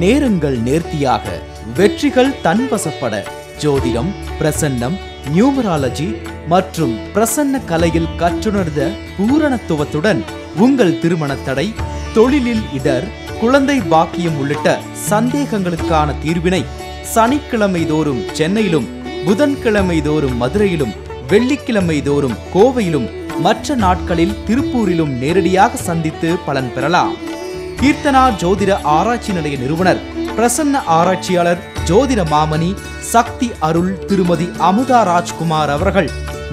நேரங்கள் நேர்த்தியாக வெற்றிகள் தன்வசப்பட. ஜோதிடம் பிரசன்னம் நியூமராலஜி மற்றும் பிரசன்ன கலையில் கற்றுணர்ந்த பூரணத்துவத்துடன் உங்கள் திருமண தடை தொழிலில் இடர் குழந்தை பாக்கியம் உள்ளிட்ட சந்தேகங்களுக்கான தீர்வினை சனிக்கிழமை தோறும் சென்னையிலும் புதன்கிழமை தோறும் மதுரையிலும் வெள்ளிக்கிழமை தோறும் கோவையிலும் மற்ற நாட்களில் திருப்பூரிலும் நேரடியாக சந்தித்து பலன் பெறலாம். கீர்த்தனா ஜோதிட ஆராய்ச்சி நிலைய நிறுவனர் பிரசன்ன ஆராய்ச்சியாளர் ஜோதிட மாமணி சக்தி அருள் திருமதி அமுதா ராஜ்குமார் அவர்கள்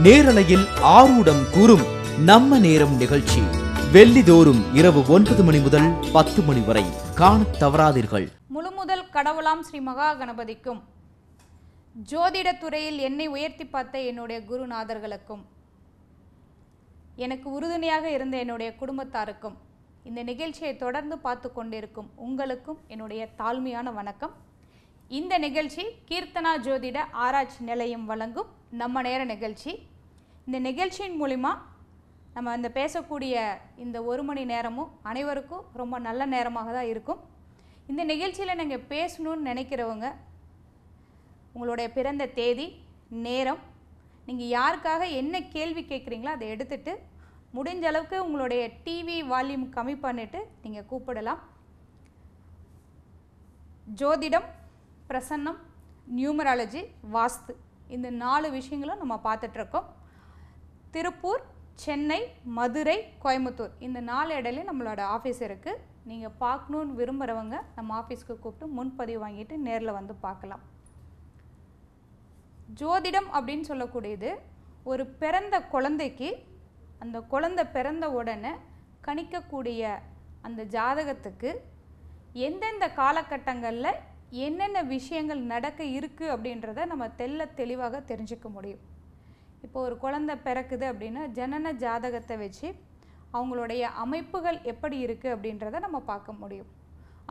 நேரலையில் ஆரூடம் கூறும் நம்ம நேரம் நிகழ்ச்சி. வெள்ளிதோறும் இரவு ஒன்பது மணி முதல் பத்து மணி வரை காண தவறாதீர்கள். முழு முதல் கடவுளாம் ஸ்ரீ மகா கணபதிக்கும். ஜோதிட துறையில் என்னை உயர்த்தி பார்த்த என்னுடைய குருநாதர்களுக்கும் எனக்கு உறுதுணையாக இருந்த என்னுடைய குடும்பத்தாருக்கும் இந்த நிகழ்ச்சியை தொடர்ந்து பார்த்து கொண்டிருக்கும் உங்களுக்கும் என்னுடைய தாழ்மையான வணக்கம். இந்த நிகழ்ச்சி கீர்த்தனா ஜோதிட ஆராய்ச்சி நிலையம் வழங்கும் நம்ம நேர நிகழ்ச்சி. இந்த நிகழ்ச்சியின் மூலிமா நம்ம இந்த பேசக்கூடிய இந்த ஒரு மணி நேரமும் அனைவருக்கும் ரொம்ப நல்ல நேரமாக தான் இருக்கும். இந்த நிகழ்ச்சியில் நீங்கள் பேசணும்னு நினைக்கிறவங்க உங்களுடைய பிறந்த தேதி நேரம் நீங்கள் யாருக்காக என்ன கேள்வி கேட்குறீங்களோ அதை எடுத்துகிட்டு முடிஞ்ச அளவுக்கு உங்களுடைய டிவி வால்யூம் கம்மி பண்ணிட்டு நீங்கள் கூப்பிடலாம். ஜோதிடம் பிரசன்னம் நியூமராலஜி வாஸ்து. இந்த நாலு விஷயங்களும் நம்ம பார்த்துட்ருக்கோம். திருப்பூர் சென்னை மதுரை கோயம்புத்தூர். இந்த நாலு இடையிலையும் நம்மளோட ஆஃபீஸ் இருக்குது நீங்கள் பார்க்கணுன்னு விரும்புகிறவங்க நம்ம ஆஃபீஸ்க்கு கூப்பிட்டு முன்பதிவு வாங்கிட்டு நேரில் வந்து பார்க்கலாம். ஜோதிடம் அப்படின்னு சொல்லக்கூடியது ஒரு பிறந்த குழந்தைக்கு அந்த குழந்தை பிறந்த உடனே கணிக்கக்கூடிய அந்த ஜாதகத்துக்கு எந்தெந்த காலகட்டங்களில் என்னென்ன விஷயங்கள் நடக்க இருக்குது அப்படின்றத நம்ம தெல்ல தெளிவாக தெரிஞ்சுக்க முடியும். இப்போ ஒரு குழந்தை பிறக்குது அப்படின்னா ஜனன ஜாதகத்தை வச்சு அவங்களுடைய அமைப்புகள் எப்படி இருக்குது அப்படின்றத நம்ம பார்க்க முடியும்.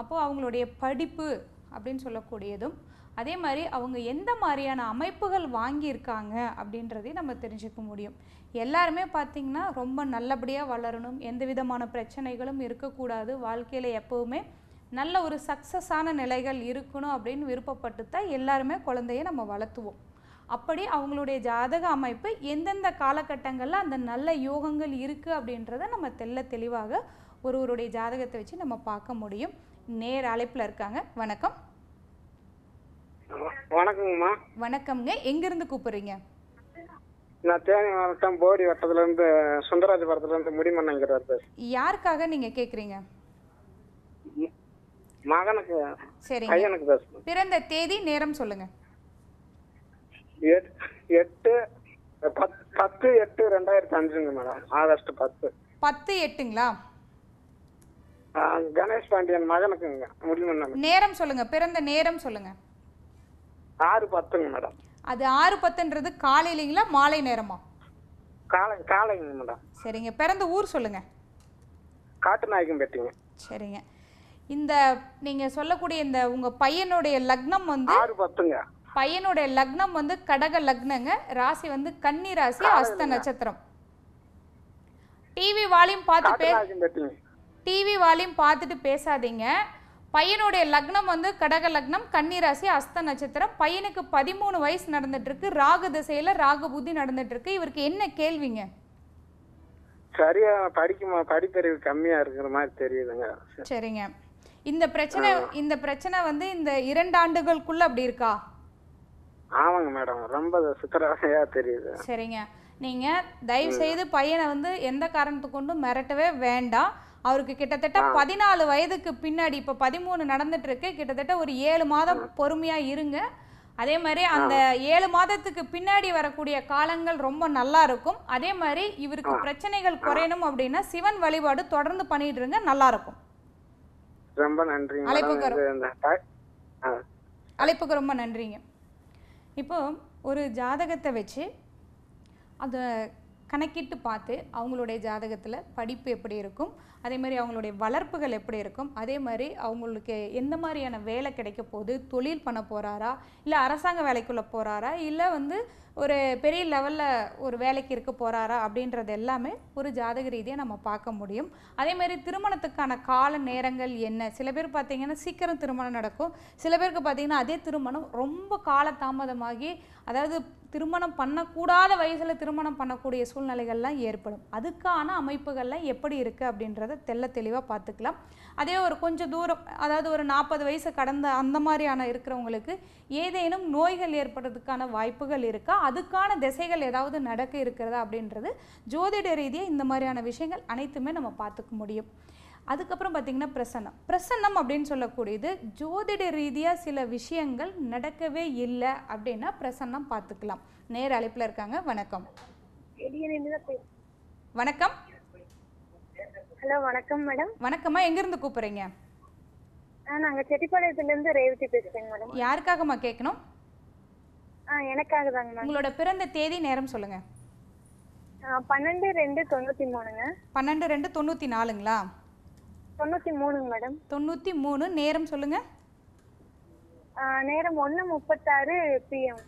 அப்போது அவங்களுடைய படிப்பு அப்படின்னு சொல்லக்கூடியதும் அதே மாதிரி அவங்க எந்த மாதிரியான அமைப்புகள் வாங்கியிருக்காங்க அப்படின்றதையும் நம்ம தெரிஞ்சுக்க முடியும். எல்லாருமே பார்த்திங்கன்னா ரொம்ப நல்லபடியாக வளரணும் எந்த விதமான பிரச்சனைகளும் இருக்கக்கூடாது வாழ்க்கையில் எப்போவுமே நல்ல ஒரு சக்ஸஸான நிலைகள் இருக்கணும் அப்படின்னு விருப்பப்பட்டு தான் எல்லாருமே குழந்தைய நம்ம வளர்த்துவோம். அப்படி அவங்களுடைய ஜாதக அமைப்பு எந்தெந்த காலகட்டங்களில் அந்த நல்ல யோகங்கள் இருக்குது அப்படின்றத நம்ம தெள்ள தெளிவாக ஒருவருடைய ஜாதகத்தை வச்சு நம்ம பார்க்க முடியும். நேர் அழைப்பில் இருக்காங்க. வணக்கம். வணக்கங்கம்மா. வணக்கம்ங்க. எங்கேருந்து கூப்பிடுறீங்க? நான் தேனி மாவட்டம் போடி வட்டத்துலேருந்து சுந்தராஜபுரத்துலேருந்து முடிமண்ணங்கிறார் பேச யாருக்காக நீங்கள் கேட்குறீங்க மகனுக்கு சரிங்க. பையனுக்கு பேசணும் பிறந்த தேதி நேரம் சொல்லுங்கள் எட்- எட்டு பத் பத்து எட்டு ரெண்டாயிரத்தி அஞ்சுங்க மேடம். ஆகஸ்ட் பத்து. பத்து எட்டுங்களா? கணேஷ் பாண்டியன் மகனுக்குங்க முடிமண்ணன் நேரம் சொல்லுங்கள் பிறந்த நேரம் சொல்லுங்கள் ஆறு பத்துங்க மேடம். அது ஆறு பத்துன்றது காலையிலைங்களா மாலை நேரமா? காலை காலைங்க மேடம். சரிங்க. பிறந்த ஊர் சொல்லுங்கள் காட்டுநாயக்கம் பெட்டிங்க சரிங்க. இந்த நீங்கள் சொல்லக்கூடிய இந்த உங்கள் பையனுடைய லக்னம் வந்து ஆறு பத்துங்க. பையனுடைய லக்னம் வந்து கடக லக்னங்க. ராசி வந்து கன்னி ராசி அஸ்த நட்சத்திரம். டிவி வால்யூம் பார்த்து பே காட்டுநாயக்கம் பெட்டிங்க டிவி வால்யூம் பார்த்துட்டு பேசாதீங்க. பையனுடைய லக்னம் வந்து கடக லக்னம் கன்னி ராசி அஸ்த நட்சத்திரம். பையனுக்கு பதிமூணு வயசு நடந்துட்டு இருக்கு ராகு திசையில ராகு புத்தி நடந்துட்டு இருக்கு இவருக்கு என்ன கேள்விங்க? சரியா படிக்குமா? படிப்பறிவு கம்மியா இருக்கிற மாதிரி தெரியுதுங்க. சரிங்க. இந்த பிரச்சனை இந்த பிரச்சனை வந்து இந்த இரண்டு ஆண்டுகளுக்குள்ள அப்படி இருக்கா? ஆமாங்க மேடம். ரொம்ப சித்திரவதையா தெரியுது. சரிங்க. நீங்க தயவு செய்து பையனை வந்து எந்த காரணத்தை கொண்டும் மிரட்டவே வேண்டாம். அவருக்கு கிட்டத்தட்ட பதினாலு வயதுக்கு பின்னாடி இப்போ பதிமூணு நடந்துட்டு இருக்கு கிட்டத்தட்ட ஒரு ஏழு மாதம் பொறுமையா இருங்க. அதே மாதிரி அந்த ஏழு மாதத்துக்கு பின்னாடி வரக்கூடிய காலங்கள் ரொம்ப நல்லா இருக்கும். அதே மாதிரி இவருக்கு பிரச்சனைகள் குறையணும் அப்படின்னா சிவன் வழிபாடு தொடர்ந்து பண்ணிட்டு இருங்க நல்லா இருக்கும். ரொம்ப நன்றிங்க அழைப்புக்கு அழைப்புக்கு ரொம்ப நன்றிங்க. இப்போ ஒரு ஜாதகத்தை வச்சு அந்த கணக்கிட்டு பார்த்து அவங்களுடைய ஜாதகத்தில் படிப்பு எப்படி இருக்கும்? அதே மாதிரி அவங்களுடைய வளர்ப்புகள் எப்படி இருக்கும்? அதே மாதிரி அவங்களுக்கு எந்த மாதிரியான வேலை கிடைக்க போகுது? தொழில் பண்ண போகிறாரா இல்லை அரசாங்க வேலைக்குள்ளே போகிறாரா இல்லை வந்து ஒரு பெரிய லெவலில் ஒரு வேலைக்கு இருக்க போகிறாரா அப்படின்றது எல்லாமே ஒரு ஜாதக ரீதியாக நம்ம பார்க்க முடியும். அதே மாதிரி திருமணத்துக்கான கால நேரங்கள் என்ன? சில பேர் பார்த்திங்கன்னா சீக்கிரம் திருமணம் நடக்கும். சில பேருக்கு பார்த்தீங்கன்னா அதே திருமணம் ரொம்ப கால தாமதமாகி அதாவது திருமணம் பண்ணக்கூடாத வயசில் திருமணம் பண்ணக்கூடிய சூழ்நிலைகள்லாம் ஏற்படும். அதுக்கான அமைப்புகள்லாம் எப்படி இருக்குது அப்படின்றத தெள்ள தெளிவாக பார்த்துக்கலாம் அதே ஒரு கொஞ்சம் தூரம் அதாவது ஒரு நாற்பது வயசு கடந்த அந்த மாதிரியான இருக்கிறவங்களுக்கு ஏதேனும் நோய்கள் ஏற்படுறதுக்கான வாய்ப்புகள் இருக்கா? அதுக்கான திசைகள் ஏதாவது நடக்க இருக்கிறதா? அப்படின்றது ஜோதிட ரீதியாக இந்த மாதிரியான விஷயங்கள் அனைத்துமே நம்ம பார்த்துக்க முடியும். அதுக்கப்புறம் பார்த்தீங்கன்னா பிரசன்னம். பிரசன்னம் அப்படின்னு சொல்லக்கூடியது ஜோதிட ரீதியாக சில விஷயங்கள் நடக்கவே இல்லை அப்படின்னா பிரசன்னம் பார்த்துக்கலாம். நேர அழைப்பில் இருக்காங்க. வணக்கம். வணக்கம். ஹலோ வணக்கம் மேடம். வணக்கம்மா. எங்கேருந்து கூப்பிட்றீங்க? ஆ நாங்க செட்டிப்பாளையத்துல இருந்து ரேவதி பேசுறேங்க மேடம். யாருக்காகம்மா கேட்கணும்? ஆ எனக்காக தாங்க மேம். உங்களோட பிறந்த தேதி நேரம் சொல்லுங்கள் ஆ, பன்னெண்டு ரெண்டு தொண்ணூத்தி மூணுங்க. பன்னெண்டு ரெண்டு தொண்ணூற்றி நாலுங்களா? தொண்ணூத்தி மூணுங்க மேடம். தொண்ணூற்றி மூணு. நேரம் சொல்லுங்கள் ஆ, நேரம் ஒண்ணு முப்பத்தாறு பிஎம்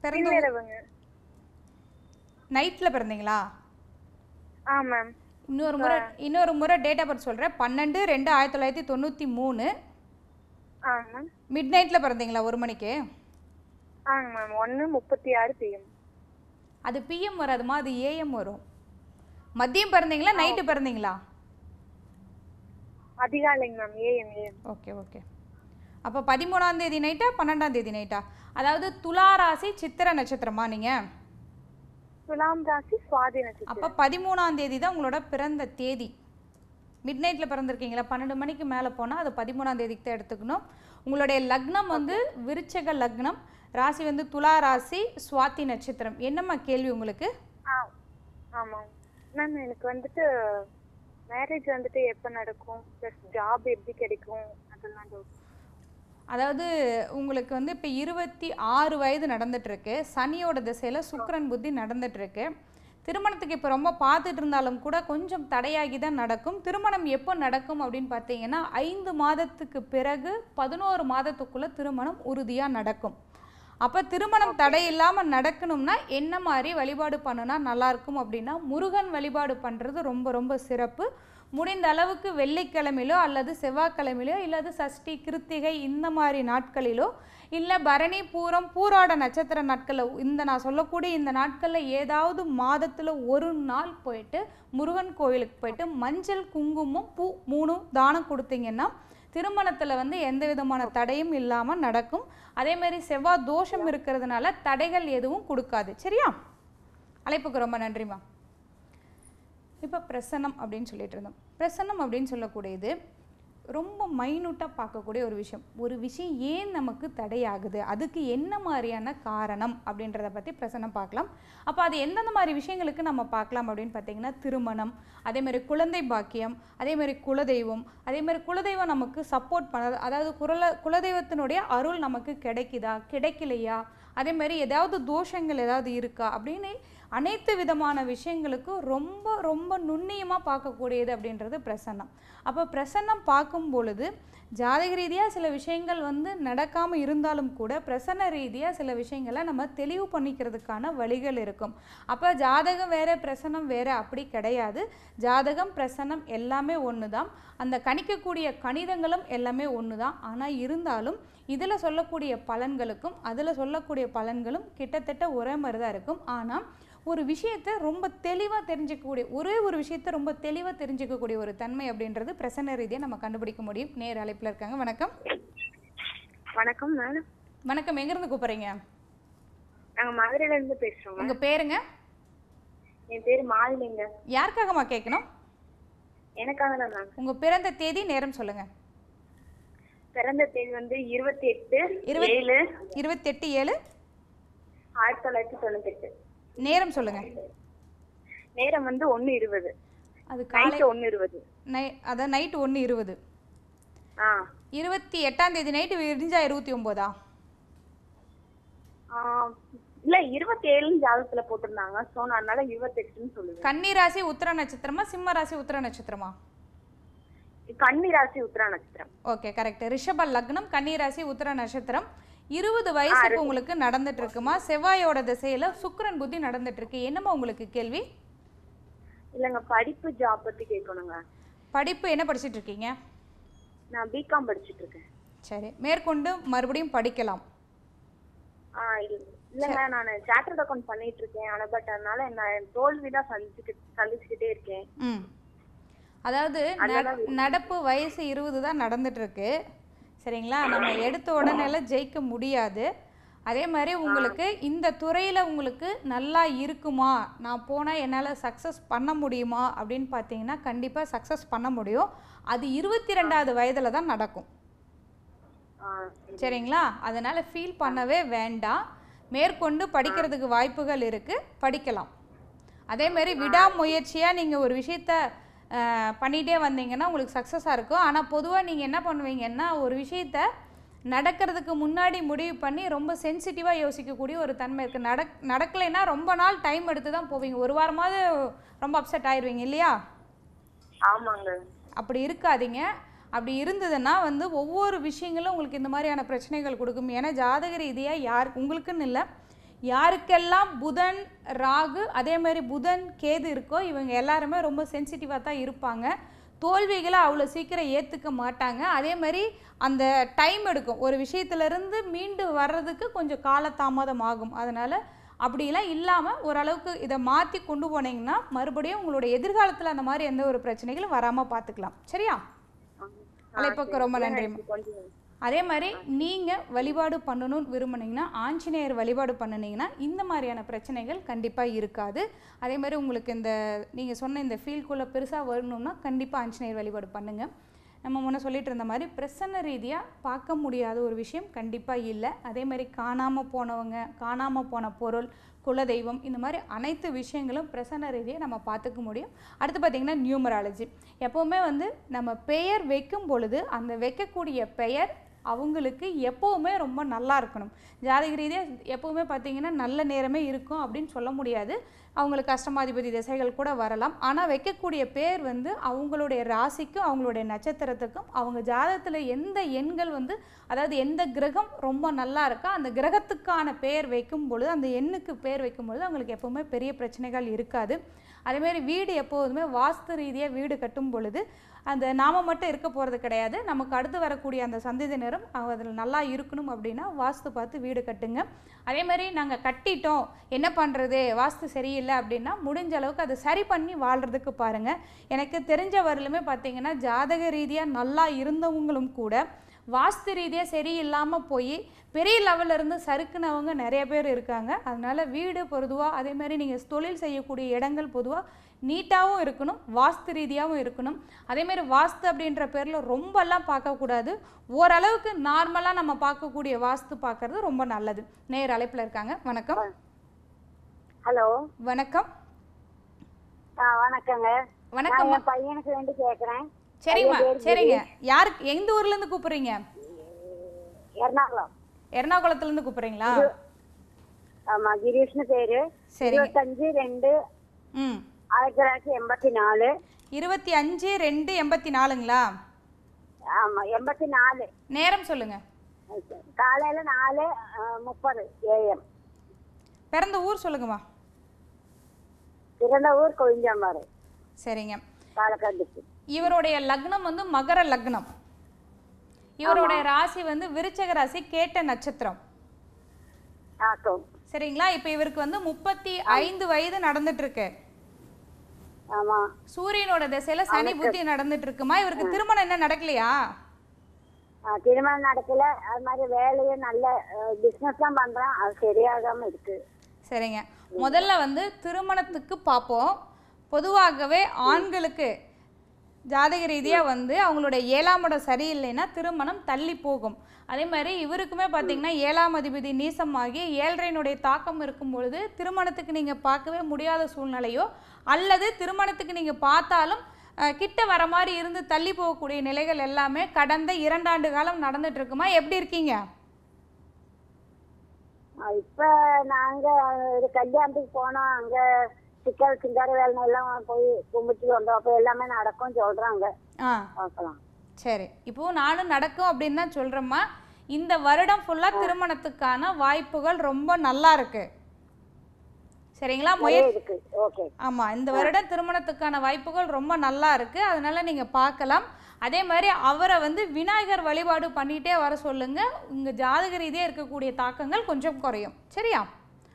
பிறந்த நைட்டில் பிறந்தீங்களா? ஆ மேம். இன்னொரு முறை இன்னொரு முறை டேட் ஆஃப் பர்த் சொல்கிறேன் பன்னெண்டு ரெண்டு ஆயிரத்தி தொள்ளாயிரத்தி தொண்ணூற்றி மூணு. மிட் நைட்டில் பிறந்தீங்களா ஒரு மணிக்கு? ஆங்க மேம் ஒண்ணு முப்பத்தி ஆறு பிஎம் அது பிஎம் வராதுமா? அது ஏஎம் வரும். மதியம் பிறந்தீங்களா? நைட்டு பிறந்தீங்களா? அதிகாலைங்க ma'am AM AM okay okay அப்போ பதிமூணாம் தேதி நைட்டா பன்னெண்டாம் தேதி நைட்டா அதாவது துலா ராசி சித்திர நட்சத்திரமா நீங்கள் துலாம் ராசி சுவாதி நட்சத்திரம். அப்போ பதிமூணாம் தேதி தான் உங்களோட பிறந்த தேதி. மிட் நைட்டில் பிறந்திருக்கீங்களா? பன்னெண்டு மணிக்கு மேலே போனால் அது பதிமூணாம் தேதிக்கு தான் எடுத்துக்கணும். உங்களுடைய லக்னம் வந்து விருச்சக லக்னம். ராசி வந்து துலா ராசி சுவாதி நட்சத்திரம். என்னம்மா கேள்வி உங்களுக்கு? ஆமாம் மேம் எனக்கு வந்துட்டு மேரேஜ் வந்துட்டு எப்போ நடக்கும்? ப்ளஸ் ஜாப் எப்படி கிடைக்கும்? அதெல்லாம் doubt. அதாவது உங்களுக்கு வந்து இப்போ இருபத்தி ஆறு வயது நடந்துட்டுருக்கு. சனியோட திசையில் சுக்கிரன் புத்தி நடந்துட்டுருக்கு. திருமணத்துக்கு இப்போ ரொம்ப பார்த்துட்டு இருந்தாலும் கூட கொஞ்சம் தடையாகி தான் நடக்கும். திருமணம் எப்போ நடக்கும் அப்படின்னு பார்த்தீங்கன்னா ஐந்து மாதத்துக்கு பிறகு பதினோரு மாதத்துக்குள்ளே திருமணம் உறுதியாக நடக்கும். அப்போ திருமணம் தடை இல்லாமல் நடக்கணும்னா என்ன மாதிரி வழிபாடு பண்ணுனா நல்லா இருக்கும் அப்படின்னா முருகன் வழிபாடு பண்ணுறது ரொம்ப ரொம்ப சிறப்பு. முடிந்த அளவுக்கு வெள்ளிக்கிழமையிலோ அல்லது செவ்வாய்க்கிழமையிலோ இல்லது சஷ்டி கிருத்திகை இந்த மாதிரி நாட்களிலோ இல்லை பரணி பூரம் பூராட நட்சத்திர நாட்களில் இந்த நான் சொல்லக்கூடிய இந்த நாட்களில் ஏதாவது மாதத்தில் ஒரு நாள் போயிட்டு முருகன் கோயிலுக்கு போயிட்டு மஞ்சள் குங்குமம் பூ மூணும் தானம் கொடுத்தீங்கன்னா திருமணத்தில் வந்து எந்த விதமான தடையும் இல்லாமல் நடக்கும். அதேமாதிரி செவ்வாய் தோஷம் இருக்கிறதுனால தடைகள் எதுவும் கொடுக்காது. சரியா? அழைப்புக்கு ரொம்ப நன்றிம்மா. இப்போ பிரசன்னம் அப்படின்னு சொல்லிட்டு இருந்தோம். பிரசன்னம் அப்படின்னு சொல்லக்கூடியது ரொம்ப மைனூட்டாக பார்க்கக்கூடிய ஒரு விஷயம். ஒரு விஷயம் ஏன் நமக்கு தடையாகுது? அதுக்கு என்ன மாதிரியான காரணம் அப்படின்றத பற்றி பிரசன்னம் பார்க்கலாம். அப்போ அது எந்தெந்த மாதிரி விஷயங்களுக்கு நம்ம பார்க்கலாம் அப்படின்னு பார்த்தீங்கன்னா திருமணம் அதேமாதிரி குழந்தை பாக்கியம் அதே மாதிரி குலதெய்வம் அதே மாதிரி குலதெய்வம் நமக்கு சப்போர்ட் பண்ண அதாவது குரல குலதெய்வத்தினுடைய அருள் நமக்கு கிடைக்குதா? கிடைக்கலையா? அதேமாதிரி ஏதாவது தோஷங்கள் ஏதாவது இருக்கா? அப்படின்னு அனைத்து விதமான விஷயங்களுக்கும் ரொம்ப ரொம்ப நுண்ணியமாக பார்க்கக்கூடியது அப்படின்றது பிரசன்னம். அப்போ பிரசன்னம் பார்க்கும் பொழுது ஜாதக ரீதியாக சில விஷயங்கள் வந்து நடக்காமல் இருந்தாலும் கூட பிரசன்ன ரீதியாக சில விஷயங்களை நம்ம தெளிவு பண்ணிக்கிறதுக்கான வழிகள் இருக்கும். அப்போ ஜாதகம் வேறு பிரசன்னம் வேறு அப்படி கிடையாது. ஜாதகம் பிரசன்னம் எல்லாமே ஒன்று தான் அந்த கணிக்கக்கூடிய கணிதங்களும் எல்லாமே ஒன்று தான் ஆனால் இருந்தாலும் இதில் சொல்லக்கூடிய பலன்களுக்கும் அதில் சொல்லக்கூடிய பலன்களும் கிட்டத்தட்ட ஒரே மாதிரி தான் இருக்கும். ஆனால் ஒரு விஷயத்தை ரொம்ப தெளிவாக தெரிஞ்சுக்கக்கூடிய ஒரே ஒரு விஷயத்தை ரொம்ப தெளிவாக தெரிஞ்சுக்கக்கூடிய ஒரு தன்மை அப்படின்றது பிரசன்ன ரீதியாக நம்ம கண்டுபிடிக்க முடியும். நேர் அழைப்பில் இருக்காங்க. வணக்கம். வணக்கம் மேடம். வணக்கம். எங்கேருந்து கூப்பிட்றீங்க? நாங்க மதுரையில இருந்து பேசுறோம் உங்கள் பேருங்க? என் பேரு மாலினிங்க. யாருக்காகம்மா கேட்கணும்? எனக்காக தான் மேம். உங்கள் பிறந்த தேதி நேரம் சொல்லுங்கள் பிறந்த தேதி வந்து இருபத்தி எட்டு இருபத்- ஏழு இருபத்தெட்டு ஏழு? ஆயிரத்தி தொள்ளாயிரத்தி தொண்ணூத்தி எட்டு நேரம் சொல்லுங்கள் நேரம் வந்து ஒண்ணு இருபது. அது காலை ஒண்ணு இருபது. அதான் நைட்டு ஒன்று இருபது. இருபத்தி எட்டாம் தேதி நைட்டு விடிஞ்சா இருபத்தி ஒம்போதா? ஆ, இல்ல இருபத்தி ஏழுன்னு ஜாதகத்துல போட்டிருந்தாங்க. சோ நான் அதனால இருபத்தெட்டுன்னு சொல்லுவேன். கன்னி ராசி உத்திர நட்சத்திரமா சிம்ம ராசி உத்திர நட்சத்திரமா? கன்னி ராசி உத்திரா நட்சத்திரம். ஓகே கரெக்ட் ரிஷப லக்னம் கன்னி ராசி உத்திர நட்சத்திரம். இருபது வயசுக்கு உங்களுக்கு நடந்துட்டு இருக்குமா செவ்வாயோட திசையில சுக்கிரன் புத்தி நடந்துட்டு இருக்கு என்னம்மா உங்களுக்கு கேள்வி? இல்லங்க படிப்பு ஜாப் பத்தி கேட்கணுங்க. படிப்பு என்ன படிச்சிட்டு இருக்கீங்க நான் பிகாம் படிச்சிட்டு இருக்கேன் சரி. மேற்கொண்டு மறுபடியும் படிக்கலாம். இல்லங்க நான் சார்ட்டர்ட் அக்கௌண்ட் பண்ணிட்டு இருக்கேன் ஆனா பட் அதனால நான் தோல்வி தான் சந்திச்சுக்கிட்டே இருக்கேன். அதாவது நட- நடப்பு வயசு இருபது தான் நடந்துட்டு இருக்கு சரிங்களா? நம்ம எடுத்த உடனே ஜெயிக்க முடியாது. அதே மாதிரி உங்களுக்கு இந்த துறையில் உங்களுக்கு நல்லா இருக்குமா? நான் போனால் என்னால் சக்ஸஸ் பண்ண முடியுமா? அப்படின்னு பார்த்தீங்கன்னா கண்டிப்பாக சக்ஸஸ் பண்ண முடியும். அது இருபத்தி ரெண்டாவது வயதில் தான் நடக்கும். சரிங்களா? அதனால் ஃபீல் பண்ணவே வேண்டாம். மேற்கொண்டு படிக்கிறதுக்கு வாய்ப்புகள் இருக்குது படிக்கலாம். அதே மாதிரி விடாமுயற்சியாக நீங்கள் ஒரு விஷயத்த பண்ணிகிட்டே வந்தீங்கன்னா உங்களுக்கு சக்ஸஸாக இருக்கும். ஆனால் பொதுவாக நீங்கள் என்ன பண்ணுவீங்கன்னா ஒரு விஷயத்த நடக்கிறதுக்கு முன்னாடி முடிவு பண்ணி ரொம்ப சென்சிட்டிவாக யோசிக்கக்கூடிய ஒரு தன்மை இருக்குது நடக் நடக்கலைன்னா ரொம்ப நாள் டைம் எடுத்து தான் போவீங்க. ஒரு வாரமாவது ரொம்ப அப்செட் ஆயிடுவீங்க இல்லையா? ஆமாங்க. அப்படி இருக்காதீங்க. அப்படி இருந்ததுன்னா வந்து ஒவ்வொரு விஷயங்களும் உங்களுக்கு இந்த மாதிரியான பிரச்சனைகள் கொடுக்கும். ஏன்னா ஜாதக ரீதியாக யார் உங்களுக்குன்னு இல்லை. யாருக்கெல்லாம் புதன் ராகு அதே மாதிரி புதன் கேது இருக்கோ இவங்க எல்லாருமே ரொம்ப சென்சிட்டிவாக தான் இருப்பாங்க. தோல்விகளை அவ்வளோ சீக்கிரம் ஏற்றுக்க மாட்டாங்க. அதே மாதிரி அந்த டைம் எடுக்கும். ஒரு விஷயத்துலேருந்து மீண்டு வர்றதுக்கு கொஞ்சம் காலதாமதம் ஆகும். அதனால் அப்படிலாம் இல்லாமல் ஓரளவுக்கு இதை மாற்றி கொண்டு போனீங்கன்னா மறுபடியும் உங்களோட எதிர்காலத்தில் அந்த மாதிரி எந்த ஒரு பிரச்சனைகளும் வராமல் பார்த்துக்கலாம் சரியா? அழைப்புக்கு ரொம்ப கொஞ்சம் அதே மாதிரி நீங்கள் வழிபாடு பண்ணணும்னு விரும்புனீங்கன்னா ஆஞ்சநேயர் வழிபாடு பண்ணுனீங்கன்னா இந்த மாதிரியான பிரச்சனைகள் கண்டிப்பாக இருக்காது. அதே மாதிரி உங்களுக்கு இந்த நீங்கள் சொன்ன இந்த ஃபீல்டுக்குள்ளே பெருசாக வரணும்னா கண்டிப்பாக ஆஞ்சநேயர் வழிபாடு பண்ணுங்கள் நம்ம முன்ன சொல்லிட்டு இருந்த மாதிரி பிரசன்ன ரீதியாக பார்க்க முடியாத ஒரு விஷயம் கண்டிப்பாக இல்லை. அதே மாதிரி காணாமல் போனவங்க காணாமல் போன பொருள் குலதெய்வம் இந்த மாதிரி அனைத்து விஷயங்களும் பிரசன்ன ரீதியாக நம்ம பார்த்துக்க முடியும். அடுத்து பார்த்திங்கன்னா நியூமராலஜி. எப்போவுமே வந்து நம்ம பெயர் வைக்கும் பொழுது அந்த வைக்கக்கூடிய பெயர் அவங்களுக்கு எப்போவுமே ரொம்ப நல்லா இருக்கணும். ஜாதக ரீதியாக எப்போவுமே பார்த்தீங்கன்னா நல்ல நேரமே இருக்கும் அப்படின்னு சொல்ல முடியாது. அவங்களுக்கு கஷ்டமாதிபதி திசைகள் கூட வரலாம். ஆனால் வைக்கக்கூடிய பேர் வந்து அவங்களுடைய ராசிக்கும் அவங்களுடைய நட்சத்திரத்துக்கும் அவங்க ஜாதகத்தில் எந்த எண்கள் வந்து அதாவது எந்த கிரகம் ரொம்ப நல்லா இருக்கோ அந்த கிரகத்துக்கான பெயர் வைக்கும் பொழுது அந்த எண்ணுக்கு பேர் வைக்கும் பொழுது அவங்களுக்கு எப்போவுமே பெரிய பிரச்சனைகள் இருக்காது. அதேமாதிரி வீடு எப்போதுமே வாஸ்து ரீதியாக வீடு கட்டும் பொழுது அந்த நாம மட்டும் இருக்க போகிறது கிடையாது. நமக்கு அடுத்து வரக்கூடிய அந்த சந்ததியினரும் அதில் நல்லா இருக்கணும் அப்படின்னா வாஸ்து பார்த்து வீடு கட்டுங்க. அதே மாதிரி நாங்கள் கட்டிட்டோம். என்ன பண்ணுறது வாஸ்து சரியில்லை அப்படின்னா முடிஞ்ச அளவுக்கு அதை சரி பண்ணி வாழ்கிறதுக்கு பாருங்கள் எனக்கு தெரிஞ்ச வரலுமே பார்த்திங்கன்னா ஜாதக ரீதியாக நல்லா இருந்தவங்களும் கூட வாஸ்து ரீதியாக சரியில்லாமல் போய் பெரிய லெவல்ல இருந்து சறுக்குனவங்க நிறைய பேர் இருக்காங்க. அதனால வீடு பொதுவாக அதே மாதிரி நீங்கள் தொழில் செய்யக்கூடிய இடங்கள் பொதுவாக நீட்டாகவும் இருக்கணும் வாஸ்து ரீதியாகவும் இருக்கணும். அதே மாதிரி வாஸ்து அப்படின்ற பேரில் ரொம்பலாம் பார்க்கக்கூடாது ஓரளவுக்கு நார்மலாக நம்ம பார்க்கக்கூடிய வாஸ்து பார்க்கறது ரொம்ப நல்லது. நேர் அழைப்பில் இருக்காங்க. வணக்கம். ஹலோ. வணக்கம். வணக்கங்க. வணக்கம் பையனுக்கு வேண்டி கேட்குறேன் சரிம்மா சரிங்க. யாருக்கு எந்த ஊர்லேருந்து கூப்பிட்றீங்க? எர்ணாகுளம். எர்ணாகுளத்துலேருந்து கூப்பிட்றீங்களா? ஆமா கிரீஷ்னு பேரு. இருபத்தஞ்சு ரெண்டு ஆயிரத்தி தொள்ளாயிரத்தி எண்பத்தி நாலு. இருபத்தி அஞ்சு ரெண்டு எண்பத்தி நாலுங்களா? ஆமா எண்பத்தி நாலு. நேரம் சொல்லுங்க. காலையில நாலு முப்பது ஏஎம். பிறந்த ஊர் சொல்லுங்கம்மா பிறந்த ஊர் கொழிஞ்சாம்பாறு சரிங்க. பாலக்காடு. இவருடைய லக்னம் வந்து மகர லக்னம். இவருடைய ராசி வந்து விருச்சக ராசி கேட்ட நட்சத்திரம். சரிங்களா? இப்போ இவருக்கு வந்து முப்பத்தி ஐந்து வயது நடந்துட்டு இருக்கு சூரியனோட திசையில சனி புத்தி நடந்துட்டு இருக்குமா இவருக்கு திருமணம் என்ன நடக்கலையா? திருமணம் நடக்கல. அது மாதிரி வேலையும் நல்ல பிசினஸ் தான் பண்றான். அது சரியாகாம இருக்கு. சரிங்க. முதல்ல வந்து திருமணத்துக்கு பார்ப்போம் பொதுவாகவே ஆண்களுக்கு ஜாதக ரீதியாக வந்து அவங்களுடைய ஏழாம் இடம் சரியில்லைன்னா திருமணம் தள்ளி போகும். அதே மாதிரி இவருக்குமே பார்த்தீங்கன்னா ஏழாம் அதிபதி நீசமாகி ஏழ்றையினுடைய தாக்கம் இருக்கும் பொழுது திருமணத்துக்கு நீங்கள் பார்க்கவே முடியாத சூழ்நிலையோ அல்லது திருமணத்துக்கு நீங்கள் பார்த்தாலும் அஹ், கிட்ட வர மாதிரி இருந்து தள்ளி போகக்கூடிய நிலைகள் எல்லாமே கடந்த இரண்டாண்டு காலம் நடந்துட்டு இருக்குமா? எப்படி இருக்கீங்க? இப்ப நாங்க கல்யாணத்துக்கு போனோம் அங்க சிக்கல் சிங்கார வேலை எல்லாம் போய் கும்பிட்டு வந்தோம். அப்போ எல்லாமே நடக்கும் சொல்கிறாங்க ஆ. பார்க்கலாம். சரி. இப்போ நானும் நடக்கும் அப்படின்னு தான் சொல்கிறேம்மா இந்த வருடம் ஃபுல்லாக திருமணத்துக்கான வாய்ப்புகள் ரொம்ப நல்லா இருக்கு. சரிங்களா? முயற்சி ஆமாம் இந்த வருடம் திருமணத்துக்கான வாய்ப்புகள் ரொம்ப நல்லா இருக்கு. அதனால நீங்கள் பார்க்கலாம். அதே மாதிரி அவரை வந்து விநாயகர் வழிபாடு பண்ணிட்டே வர சொல்லுங்க. உங்க ஜாதக ரீதியாக இருக்கக்கூடிய தாக்கங்கள் கொஞ்சம் குறையும். சரியா?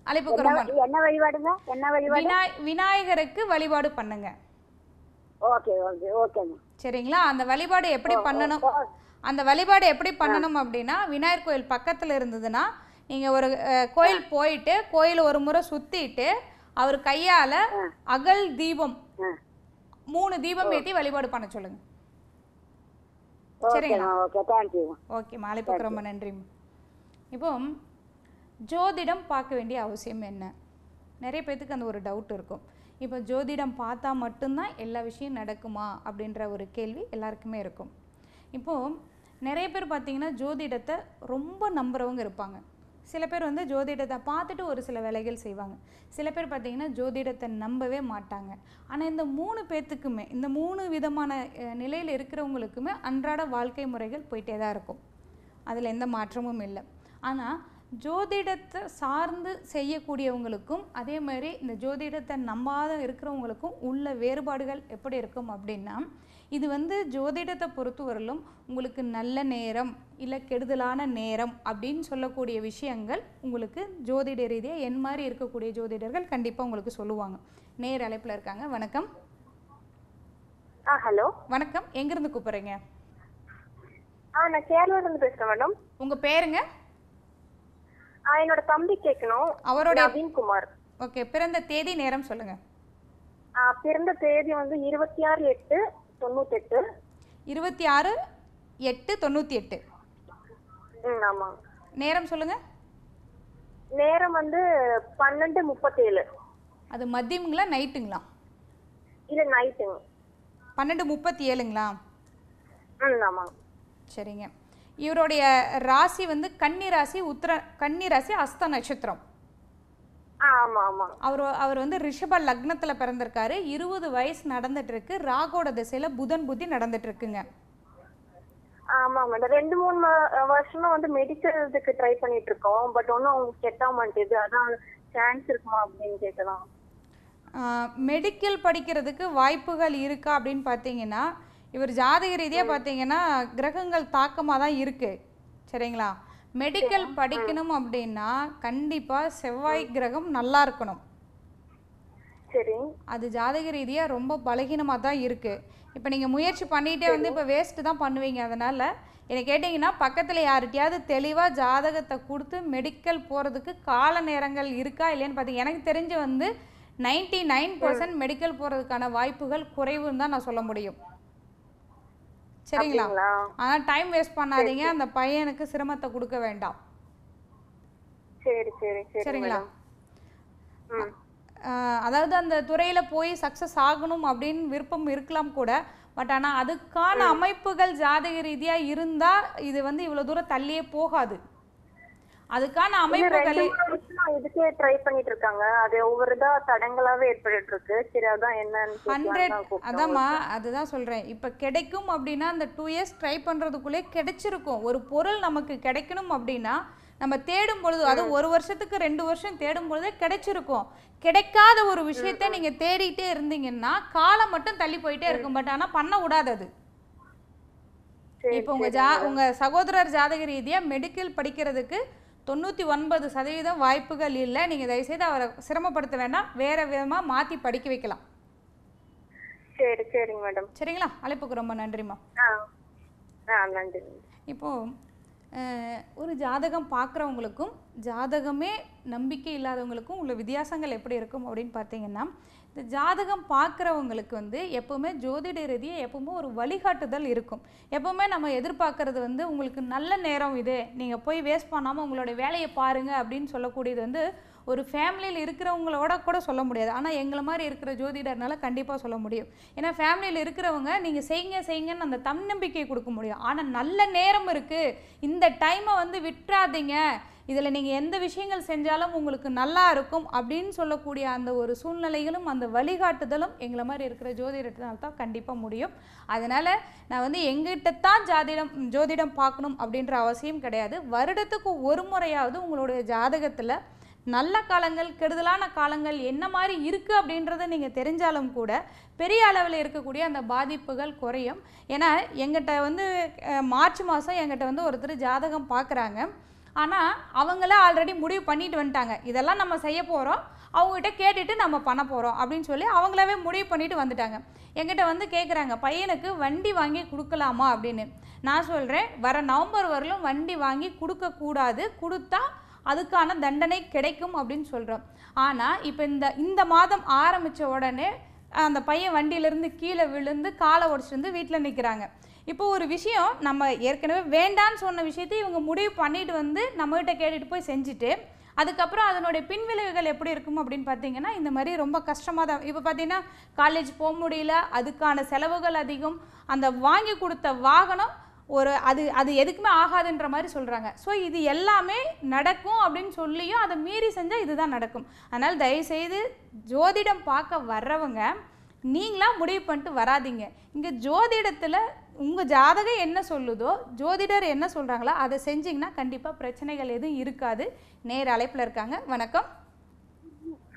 அழைப்புக்கு ரொம்ப என்ன வழிபாடுங்க? என்ன வழிபாடு? விநாய விநாயகருக்கு வழிபாடு பண்ணுங்க. ஓகே ஓகே ஓகேங்க. சரிங்களா? அந்த வழிபாடு எப்படி பண்ணணும்? அந்த வழிபாடு எப்படி பண்ணணும் அப்படின்னா விநாயகர் கோயில் பக்கத்தில் இருந்ததுன்னா நீங்கள் ஒரு கோயில் போயிட்டு கோயில் ஒரு முறை சுற்றிட்டு அவர் கையால் அகல் தீபம் மூணு தீபம் ஏற்றி வழிபாடு பண்ண சொல்லுங்க. சரிங்களா? ஓகேம்மா மாலைப்புக்கு ரொம்ப நன்றிம்மா. இப்போ ஜோதிடம் பார்க்க வேண்டிய அவசியம் என்ன? நிறைய பேர்த்துக்கு அந்த ஒரு டவுட் இருக்கும். இப்போ ஜோதிடம் பார்த்தா மட்டும்தான் எல்லா விஷயம் நடக்குமா? அப்படின்ற ஒரு கேள்வி எல்லாருக்குமே இருக்கும். இப்போது நிறைய பேர் பார்த்திங்கன்னா ஜோதிடத்தை ரொம்ப நம்புகிறவங்க இருப்பாங்க. சில பேர் வந்து ஜோதிடத்தை பார்த்துட்டு ஒரு சில வேலைகள் செய்வாங்க. சில பேர் பார்த்திங்கன்னா ஜோதிடத்தை நம்பவே மாட்டாங்க. ஆனால் இந்த மூணு பேர்த்துக்குமே இந்த மூணு விதமான நிலையில் இருக்கிறவங்களுக்குமே அன்றாட வாழ்க்கை முறைகள் போயிட்டே தான் இருக்கும். அதில் எந்த மாற்றமும் இல்லை. ஆனால் ஜோதிடத்தை சார்ந்து செய்யக்கூடியவங்களுக்கும் அதே மாதிரி இந்த ஜோதிடத்தை நம்பாத இருக்கிறவங்களுக்கும் உள்ள வேறுபாடுகள் எப்படி இருக்கும் அப்படின்னா இது வந்து ஜோதிடத்தை பொறுத்தவரையிலும் உங்களுக்கு நல்ல நேரம் இல்லை கெடுதலான நேரம் அப்படின்னு சொல்லக்கூடிய விஷயங்கள் உங்களுக்கு ஜோதிட ரீதியாக என் மாதிரி இருக்கக்கூடிய ஜோதிடர்கள் கண்டிப்பாக உங்களுக்கு சொல்லுவாங்க. நேர் அழைப்பில் இருக்காங்க. வணக்கம். ஆ ஹலோ. வணக்கம். எங்கேருந்து கூப்பிட்றீங்க? ஆ நான் கேரளால இருந்து பேசுறேன் மேடம். உங்கள் பேருங்க? என்னோட தம்பி கேட்கணும் அவரோட நவீன்குமார். ஓகே பிறந்த தேதி நேரம் சொல்லுங்கள் ஆ, பிறந்த தேதி வந்து இருபத்தி ஆறு எட்டு தொண்ணூத்தெட்டு. இருபத்தி ஆறு எட்டு தொண்ணூற்றி எட்டு ம் ஆமாம் நேரம் சொல்லுங்கள் நேரம் வந்து பன்னெண்டு முப்பத்தேழு. அது மதியங்களா நைட்டுங்களா? இது நைட்டுங்க. பன்னெண்டு முப்பத்தி ஏழுங்களா ம் ஆமாங்க சரிங்க. இவருடைய ராசி வந்து கன்னி ராசி உத்தர கன்னி ராசி அஸ்த நட்சத்திரம். அவர் அவர் வந்து ரிஷப லக்னத்தில் பிறந்திருக்காரு. இருபது வயசு நடந்துட்டு இருக்கு ராகோட திசையில் புதன் புத்தி நடந்துட்டு இருக்குங்க ஆமாம் மேடம் ரெண்டு மூணு வருஷமா வந்து மெடிக்கல் இதுக்கு ட்ரை பண்ணிட்டு இருக்கோம் பட் ஒன்றும் செட் ஆக மாட்டேது அதான் சான்ஸ் இருக்குமா அப்படின்னு கேட்கலாம் மெடிக்கல் படிக்கிறதுக்கு வாய்ப்புகள் இருக்கா அப்படின்னு பார்த்தீங்கன்னா இவர் ஜாதக ரீதியாக பார்த்தீங்கன்னா கிரகங்கள் தாக்கமாக தான் இருக்குது சரிங்களா மெடிக்கல் படிக்கணும் அப்படின்னா கண்டிப்பாக செவ்வாய் கிரகம் நல்லா இருக்கணும். சரி. அது ஜாதக ரீதியாக ரொம்ப பலகீனமாக தான் இருக்குது இப்போ நீங்கள் முயற்சி பண்ணிகிட்டே வந்து இப்போ வேஸ்ட்டு தான் பண்ணுவீங்க. அதனால் என்னை கேட்டிங்கன்னா பக்கத்தில் யார்கிட்டயாவது தெளிவாக ஜாதகத்தை கொடுத்து மெடிக்கல் போகிறதுக்கு கால நேரங்கள் இருக்கா இல்லையான்னு பார்த்தீங்க எனக்கு தெரிஞ்சு வந்து நைன்டி நைன் பர்சன்ட் மெடிக்கல் போகிறதுக்கான வாய்ப்புகள் குறைவுன்னு தான் நான் சொல்ல முடியும். சரிங்களா? ஆனால் டைம் வேஸ்ட் பண்ணாதீங்க. அந்த பையனுக்கு சிரமத்தை கொடுக்க வேண்டாம். சரி சரி சரி சரிங்களா? அதாவது அந்த துறையில் போய் சக்ஸஸ் ஆகணும் அப்படின்னு விருப்பம் இருக்கலாம் கூட. பட் ஆனால் அதுக்கான அமைப்புகள் ஜாதக ரீதியாக இருந்தால் இது வந்து இவ்வளோ தூரம் தள்ளியே போகாது. அதுக்கான அமைப்புகள் இதுக்கே ட்ரை பண்ணிட்டு இருக்காங்க. அது ஒவ்வொரு இதா தடங்களாவே ஏற்பட்டு இருக்கு. சரி அதான் என்னன்னு ஹண்ட்ரட். அதாம்மா அதுதான் சொல்கிறேன் இப்போ கிடைக்கும் அப்படின்னா அந்த டூ இயர்ஸ் ட்ரை பண்ணுறதுக்குள்ளே கிடைச்சிருக்கும். ஒரு பொருள் நமக்கு கிடைக்கணும் அப்படின்னா நம்ம தேடும் பொழுது அது ஒரு வருஷத்துக்கு ரெண்டு வருஷம் தேடும் பொழுதே கிடைச்சிருக்கும். கிடைக்காத ஒரு விஷயத்த நீங்கள் தேடிட்டே இருந்தீங்கன்னா காலம் மட்டும் தள்ளி போயிட்டே இருக்கும். பட் ஆனால் பண்ண விடாது அது. இப்போ உங்கள் ஜா உங்கள் சகோதரர் ஜாதக ரீதியாக மெடிக்கல் படிக்கிறதுக்கு தொண்ணூற்றி ஒன்பது சதவீதம் வாய்ப்புகள் இல்லை. நீங்கள் தயவுசெய்து அவரை சிரமப்படுத்த வேண்டாம் வேறு விதமாக மாற்றி படிக்க வைக்கலாம். சரி சரிங்க மேடம். சரிங்களா? அழைப்புக்கு ரொம்ப நன்றிம்மா. நன்றி. இப்போது ஒரு ஜாதகம் பார்க்குறவங்களுக்கும் ஜாதகமே நம்பிக்கை இல்லாதவங்களுக்கும் உள்ள வித்தியாசங்கள் எப்படி இருக்கும் அப்படின்னு பார்த்தீங்கன்னா இந்த ஜாதகம் பார்க்குறவங்களுக்கு வந்து எப்போவுமே ஜோதிட ரீதியாக எப்போவுமே ஒரு வழிகாட்டுதல் இருக்கும். எப்போவுமே நம்ம எதிர்பார்க்கறது வந்து உங்களுக்கு நல்ல நேரம் இது நீங்கள் போய் வேஸ்ட் பண்ணாமல் உங்களோட வேலையை பாருங்கள் அப்படின்னு சொல்லக்கூடியது வந்து ஒரு ஃபேமிலியில் இருக்கிறவங்களோட கூட சொல்ல முடியாது. ஆனால் எங்களை மாதிரி இருக்கிற ஜோதிடர்னால கண்டிப்பாக சொல்ல முடியும். ஏன்னா ஃபேமிலியில் இருக்கிறவங்க நீங்கள் செய்யுங்க செய்யுங்கன்னு அந்த தன்னம்பிக்கை கொடுக்க முடியும். ஆனால் நல்ல நேரம் இருக்குது இந்த டைமை வந்து விட்டுறாதீங்க. இதில் நீங்கள் எந்த விஷயங்கள் செஞ்சாலும் உங்களுக்கு நல்லா இருக்கும் அப்படின்னு சொல்லக்கூடிய அந்த ஒரு சூழ்நிலைகளும் அந்த வழிகாட்டுதலும் எங்களை மாதிரி இருக்கிற ஜோதிடத்தினால் தான் கண்டிப்பாக முடியும். அதனால் நான் வந்து எங்கிட்ட தான் ஜாதிடம் ஜோதிடம் பார்க்கணும் அப்படின்ற அவசியம் கிடையாது. வருடத்துக்கு ஒரு முறையாவது உங்களுடைய ஜாதகத்தில் நல்ல காலங்கள் கெடுதலான காலங்கள் என்ன மாதிரி இருக்குது அப்படின்றத நீங்கள் தெரிஞ்சாலும் கூட பெரிய அளவில் இருக்கக்கூடிய அந்த பாதிப்புகள் குறையும். ஏன்னா எங்கிட்ட வந்து மார்ச் மாதம் எங்கிட்ட வந்து ஒருத்தர் ஜாதகம் பார்க்குறாங்க. ஆனால் அவங்கள ஆல்ரெடி முடிவு பண்ணிட்டு வந்துட்டாங்க. இதெல்லாம் நம்ம செய்ய போகிறோம் அவங்ககிட்ட கேட்டுட்டு நம்ம பண்ண போகிறோம் அப்படின்னு சொல்லி அவங்களாவே முடிவு பண்ணிட்டு வந்துட்டாங்க. எங்கிட்ட வந்து கேட்குறாங்க பையனுக்கு வண்டி வாங்கி கொடுக்கலாமா? அப்படின்னு. நான் சொல்கிறேன் வர நவம்பர் வரலும் வண்டி வாங்கி கொடுக்கக்கூடாது கொடுத்தா அதுக்கான தண்டனை கிடைக்கும் அப்படின்னு சொல்கிறோம் ஆனால் இப்போ இந்த இந்த மாதம் ஆரம்பித்த உடனே அந்த பையன் வண்டியிலேருந்து கீழே விழுந்து காலை உடச்சிட்டு வந்து வீட்டில் நிற்கிறாங்க இப்போ ஒரு விஷயம் நம்ம ஏற்கனவே வேண்டான்னு சொன்ன விஷயத்தை இவங்க முடிவு பண்ணிட்டு வந்து நம்மகிட்ட கேட்டுட்டு போய் செஞ்சுட்டு அதுக்கப்புறம் அதனுடைய பின்விளைவுகள் எப்படி இருக்கும் அப்படின்னு பார்த்தீங்கன்னா இந்த மாதிரி ரொம்ப கஷ்டமாக தான் இப்போ பார்த்தீங்கன்னா காலேஜ் போக முடியல அதுக்கான செலவுகள் அதிகம் அந்த வாங்கி கொடுத்த வாகனம் ஒரு அது அது எதுக்குமே ஆகாதுன்ற மாதிரி சொல்கிறாங்க ஸோ இது எல்லாமே நடக்கும் அப்படின்னு சொல்லியும் அதை மீறி செஞ்சால் இதுதான் நடக்கும். அதனால் தயவுசெய்து ஜோதிடம் பார்க்க வர்றவங்க நீங்களாக முடிவு பண்ணிட்டு வராதீங்க. இங்கே ஜோதிடத்தில் உங்கள் ஜாதகம் என்ன சொல்லுதோ ஜோதிடர் என்ன சொல்கிறாங்களோ அதை செஞ்சீங்கன்னா கண்டிப்பாக பிரச்சனைகள் எதுவும் இருக்காது. நேர் அழைப்பில் இருக்காங்க. வணக்கம்.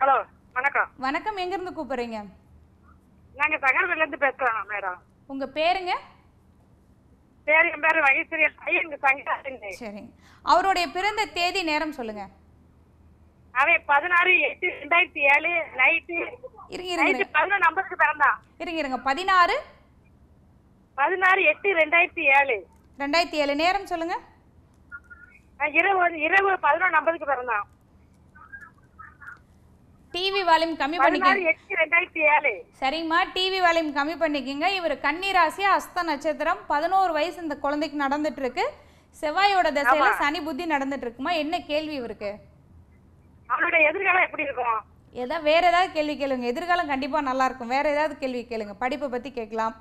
ஹலோ வணக்கம். வணக்கம். எங்கேருந்து கூப்பிட்றீங்க? நாங்க தகவல்ல இருந்து பேசுறோம் மேடம். உங்கள் பேருங்க? பேர் என் பேரு பையனுக்கு சங்கராஜன் சரிங்க அவருடைய பிறந்த தேதி நேரம் சொல்லுங்கள் அவன் பதினாறு எட்டு ரெண்டாயிரத்தி ஏழு நைட்டு இருங்க இருங்க. பதினொன்று ஐம்பதுக்கு பிறந்தான். இருங்க இருங்க. பதினாறு பதினாறு எட்டு ரெண்டாயிரத்தி ஏழு. ரெண்டாயிரத்தி ஏழு. நேரம் சொல்லுங்கள் அஹ் இரவு இரவு பதினொன்று ஐம்பதுக்கு பிறந்தான். டிவி வால்யூம் கம்மி பண்ணிக்கங்க. சரிங்கம்மா டிவி வால்யூம் கம்மி பண்ணிக்கங்க. இவர் கன்னிராசி அஸ்த நட்சத்திரம். பதினோரு வயசு இந்த குழந்தைக்கு நடந்துட்டு இருக்கு செவ்வாயோட திசையில சனி புத்தி நடந்துட்டு இருக்குமா என்ன கேள்வி இவருக்கு? அவனோட எதிர்காலம் எப்படி இருக்கும்? ஏதா வேற ஏதாவது கேள்வி கேளுங்க. எதிர்காலம் கண்டிப்பா நல்லா இருக்கும். வேற ஏதாவது கேள்வி கேளுங்க. படிப்பை பத்தி கேட்கலாம்.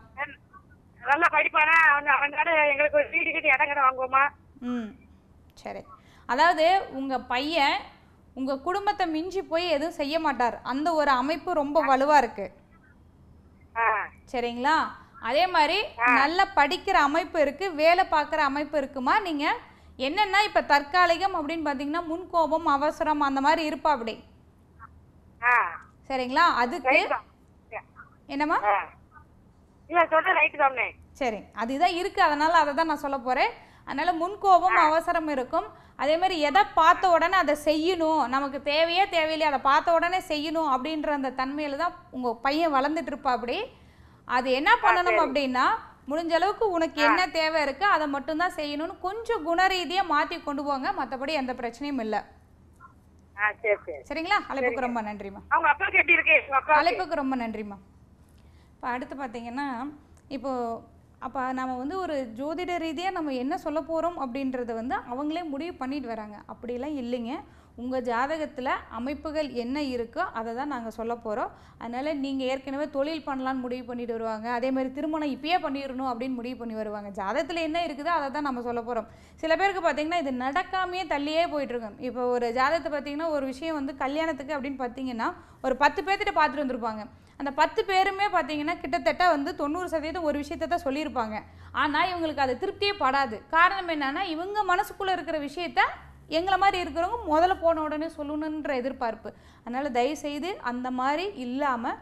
நல்லா படிப்பானா? அவன் அவனோட எங்களுக்கு ஒரு வீடு கட்டி இடம் கடை வாங்குவோமா? ம். சரி. அதாவது உங்க பையன் உங்க குடும்பத்தை மிஞ்சி போய் எதுவும் செய்ய மாட்டார். அந்த ஒரு அமைப்பு ரொம்ப வலுவா இருக்கு. சரிங்களா? அதே மாதிரி நல்ல படிக்கிற அமைப்பு இருக்கு வேலை பார்க்குற அமைப்பு இருக்குமா? நீங்க என்னென்னா இப்போ தற்காலிகம் அப்படின்னு பார்த்தீங்கன்னா முன்கோபம் அவசரம் அந்த மாதிரி இருப்பா அப்படி. சரிங்களா? அதுக்கு என்னம்மா. இல்ல சொல்ற ரைட்டு தானே? சரி அதுதான் இருக்குது அதனால் அதை தான் நான் சொல்ல போகிறேன் அதனால் முன்கோபம் அவசரம் இருக்கும். அதே மாதிரி எதை பார்த்த உடனே அதை செய்யணும். நமக்கு தேவையே தேவையில்லையே அதை பார்த்த உடனே செய்யணும் அப்படின்ற அந்த தன்மையில் தான் உங்கள் பையன் வளர்ந்துட்டு இருப்பா அப்படி. அது என்ன பண்ணணும் அப்படின்னா முடிஞ்ச அளவுக்கு உனக்கு என்ன தேவை இருக்கு அதை மட்டும்தான் செய்யணும்னு கொஞ்சம் குணரீதியாக மாற்றி கொண்டு போங்க. மற்றபடி எந்த பிரச்சனையும் இல்லை. சரிங்களா? அழைப்புக்கு ரொம்ப இருக்கு? உங்க அப்பா அழைப்புக்கு ரொம்ப நன்றிம்மா. இப்போ அடுத்து பார்த்திங்கன்னா இப்போது அப்போ நம்ம வந்து ஒரு ஜோதிட ரீதியாக நம்ம என்ன சொல்ல போகிறோம் அப்படின்றத வந்து அவங்களே முடிவு பண்ணிட்டு வராங்க. அப்படிலாம் இல்லைங்க. உங்கள் ஜாதகத்தில் அமைப்புகள் என்ன இருக்கோ அதை தான் நாங்கள் சொல்ல போகிறோம் அதனால் நீங்கள் ஏற்கனவே தொழில் பண்ணலான்னு முடிவு பண்ணிட்டு வருவாங்க. அதே மாதிரி திருமணம் இப்பயே பண்ணிடணும் அப்படின்னு முடிவு பண்ணி வருவாங்க. ஜாதகத்தில் என்ன இருக்குதோ அதை தான் நம்ம சொல்ல போகிறோம் சில பேருக்கு பார்த்தீங்கன்னா இது நடக்காமையே தள்ளியே போயிட்டுருக்கும். இப்போ ஒரு ஜாதகத்தை பார்த்தீங்கன்னா ஒரு விஷயம் வந்து கல்யாணத்துக்கு அப்படின்னு பார்த்தீங்கன்னா ஒரு பத்து பேர்த்திட்ட பார்த்துட்டு வந்திருப்பாங்க. அந்த பத்து பேருமே பார்த்தீங்கன்னா கிட்டத்தட்ட வந்து தொண்ணூறு சதவீதம் ஒரு விஷயத்தை தான் சொல்லியிருப்பாங்க. ஆனால் இவங்களுக்கு அது திருப்தியே படாது. காரணம் என்னென்னா இவங்க மனசுக்குள்ளே இருக்கிற விஷயத்த எங்களை மாதிரி இருக்கிறவங்க முதல்ல போன உடனே சொல்லணுன்ற எதிர்பார்ப்பு. அதனால் தயவுசெய்து அந்த மாதிரி இல்லாமல்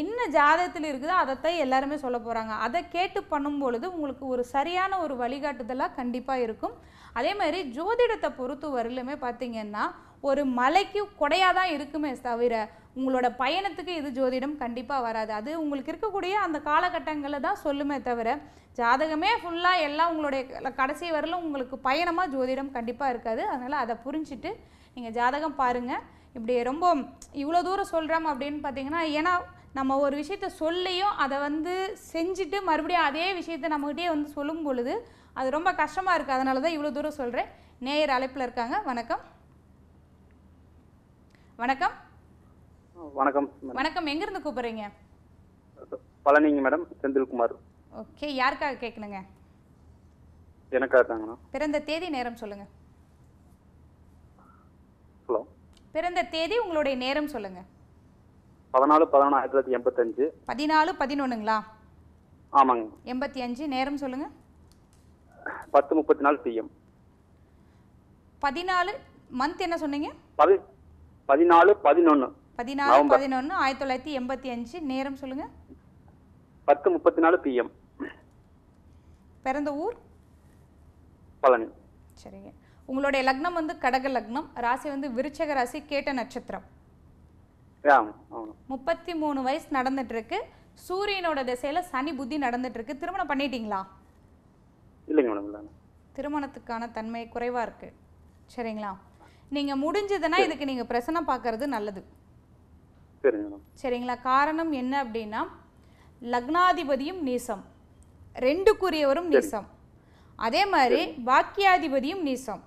என்ன ஜாதகத்தில் இருக்குதோ அதைத்தான் எல்லாருமே சொல்ல போகிறாங்க அதை கேட்டு பண்ணும் பொழுது உங்களுக்கு ஒரு சரியான ஒரு வழிகாட்டுதலாக கண்டிப்பாக இருக்கும். அதே மாதிரி ஜோதிடத்தை பொறுத்த வரையிலுமே பார்த்திங்கன்னா ஒரு மலைக்கு கொடையாக தான் இருக்குமே தவிர உங்களோட பயணத்துக்கு இது ஜோதிடம் கண்டிப்பாக வராது. அது உங்களுக்கு இருக்கக்கூடிய அந்த காலகட்டங்களில் தான் சொல்லுமே தவிர ஜாதகமே ஃபுல்லாக எல்லாம் உங்களுடைய கடைசி வரலும் உங்களுக்கு பயணமாக ஜோதிடம் கண்டிப்பாக இருக்காது. அதனால் அதை புரிஞ்சுட்டு நீங்கள் ஜாதகம் பாருங்கள் இப்படி ரொம்ப இவ்வளோ தூரம் சொல்கிறோம் அப்படின்னு பார்த்தீங்கன்னா ஏன்னா நம்ம ஒரு விஷயத்த சொல்லியும் அதை வந்து செஞ்சுட்டு மறுபடியும் அதே விஷயத்தை நம்மகிட்டயே வந்து சொல்லும் பொழுது அது ரொம்ப கஷ்டமாக இருக்குது அதனால தான் இவ்வளோ தூரம் சொல்கிறேன் நேயர் அழைப்பில் இருக்காங்க. வணக்கம். வணக்கம். வணக்கம் வணக்கம். எங்கேருந்து கூப்பிட்றீங்க? பழனிங்க மேடம் செந்தில்குமார். ஓகே. யாருக்காக கேட்கணுங்க? எனக்காக தாங்கண்ணா பிறந்த தேதி நேரம் சொல்லுங்கள் பிறந்த தேதி உங்களுடைய நேரம் சொல்லுங்க. பதினாலு பதினொன்று ஆயிரத்தி தொள்ளாயிரத்தி எண்பத்தஞ்சு. பதினாலு பதினொன்றுங்களா ஆமாங்க. எண்பத்தி அஞ்சு நேரம் சொல்லுங்க. பத்து முப்பத்தி நாலு பிஎம் பதினாலு மந்த் என்ன சொன்னீங்க? பதி பதினாலு பதினொன்று பதினாலு. பதினொன்று ஆயிரத்தி தொள்ளாயிரத்தி எண்பத்தி அஞ்சு. நேரம் சொல்லுங்க. பத்து முப்பத்தி நாலு பிஎம் பிறந்த ஊர்? பழனி. சரிங்க. உங்களுடைய லக்னம் வந்து கடக லக்னம். ராசி வந்து விருச்சக ராசி கேட்ட நட்சத்திரம். முப்பத்தி மூணு வயசு நடந்துட்டு இருக்கு சூரியனோட திசையில சனி புத்தி நடந்துட்டு இருக்கு திருமணம் பண்ணிட்டீங்களா? திருமணத்துக்கான தன்மை குறைவா இருக்கு. சரிங்களா? நீங்க முடிஞ்சதுன்னா இதுக்கு நீங்க பிரசனம் பார்க்கறது நல்லது. சரிங்க சரிங்களா? காரணம் என்ன அப்படின்னா லக்னாதிபதியும் நீசம். ரெண்டுக்குரியவரும் நீசம். அதே மாதிரி பாக்கியாதிபதியும் நீசம்.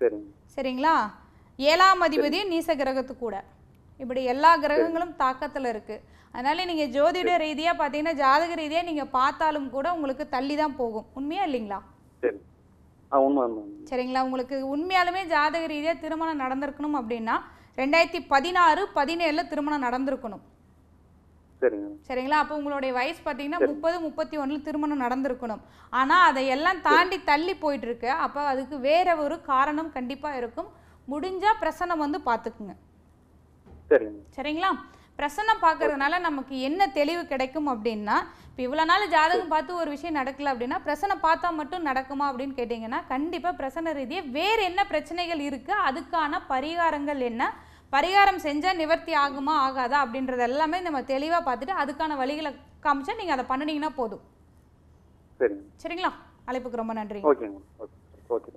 சரிங்க சரிங்களா? ஏழாம் அதிபதியும் நீச கிரகத்து கூட. இப்படி எல்லா கிரகங்களும் தாக்கத்தில் இருக்குது அதனால நீங்கள் ஜோதிட ரீதியாக பார்த்தீங்கன்னா ஜாதக ரீதியாக நீங்கள் பார்த்தாலும் கூட உங்களுக்கு தள்ளி தான் போகும். உண்மையா இல்லைங்களா? சரிங்களா? உங்களுக்கு உண்மையாலுமே ஜாதக ரீதியாக திருமணம் நடந்திருக்கணும் அப்படின்னா ரெண்டாயிரத்தி பதினாறு பதினேழில் திருமணம் நடந்திருக்கணும். சரிங்க. சரிங்களா? அப்போ உங்களுடைய வயசு பார்த்தீங்கன்னா முப்பது முப்பத்தி ஒன்றில் திருமணம் நடந்திருக்கணும். ஆனால் அதை எல்லாம் தாண்டி தள்ளி போயிட்டு இருக்கு அப்போ அதுக்கு வேற ஒரு காரணம் கண்டிப்பாக இருக்கும். முடிஞ்சா பிரசனம் வந்து பார்த்துக்குங்க. சரிங்க. சரிங்களா? பிரசன்னம் பார்க்கறதுனால நமக்கு என்ன தெளிவு கிடைக்கும் அப்படின்னா இப்போ இவ்வளோ நாள் ஜாதகம் பார்த்து ஒரு விஷயம் நடக்கல அப்படின்னா பிரசனம் பார்த்தா மட்டும் நடக்குமா அப்படின்னு கேட்டிங்கன்னா கண்டிப்பாக பிரசன ரீதியாக வேறு என்ன பிரச்சனைகள் இருக்குது அதுக்கான பரிகாரங்கள் என்ன? பரிகாரம் செஞ்சால் நிவர்த்தி ஆகுமா ஆகாதா அப்படின்றது எல்லாமே நம்ம தெளிவாக பார்த்துட்டு அதுக்கான வழிகளை காமிச்சா நீங்கள் அதை பண்ணினீங்கன்னா போதும். சரிங்க. சரிங்களா? அழைப்புக்கு ரொம்ப நன்றி. ஓகேங்க. ஓகே. ஓகே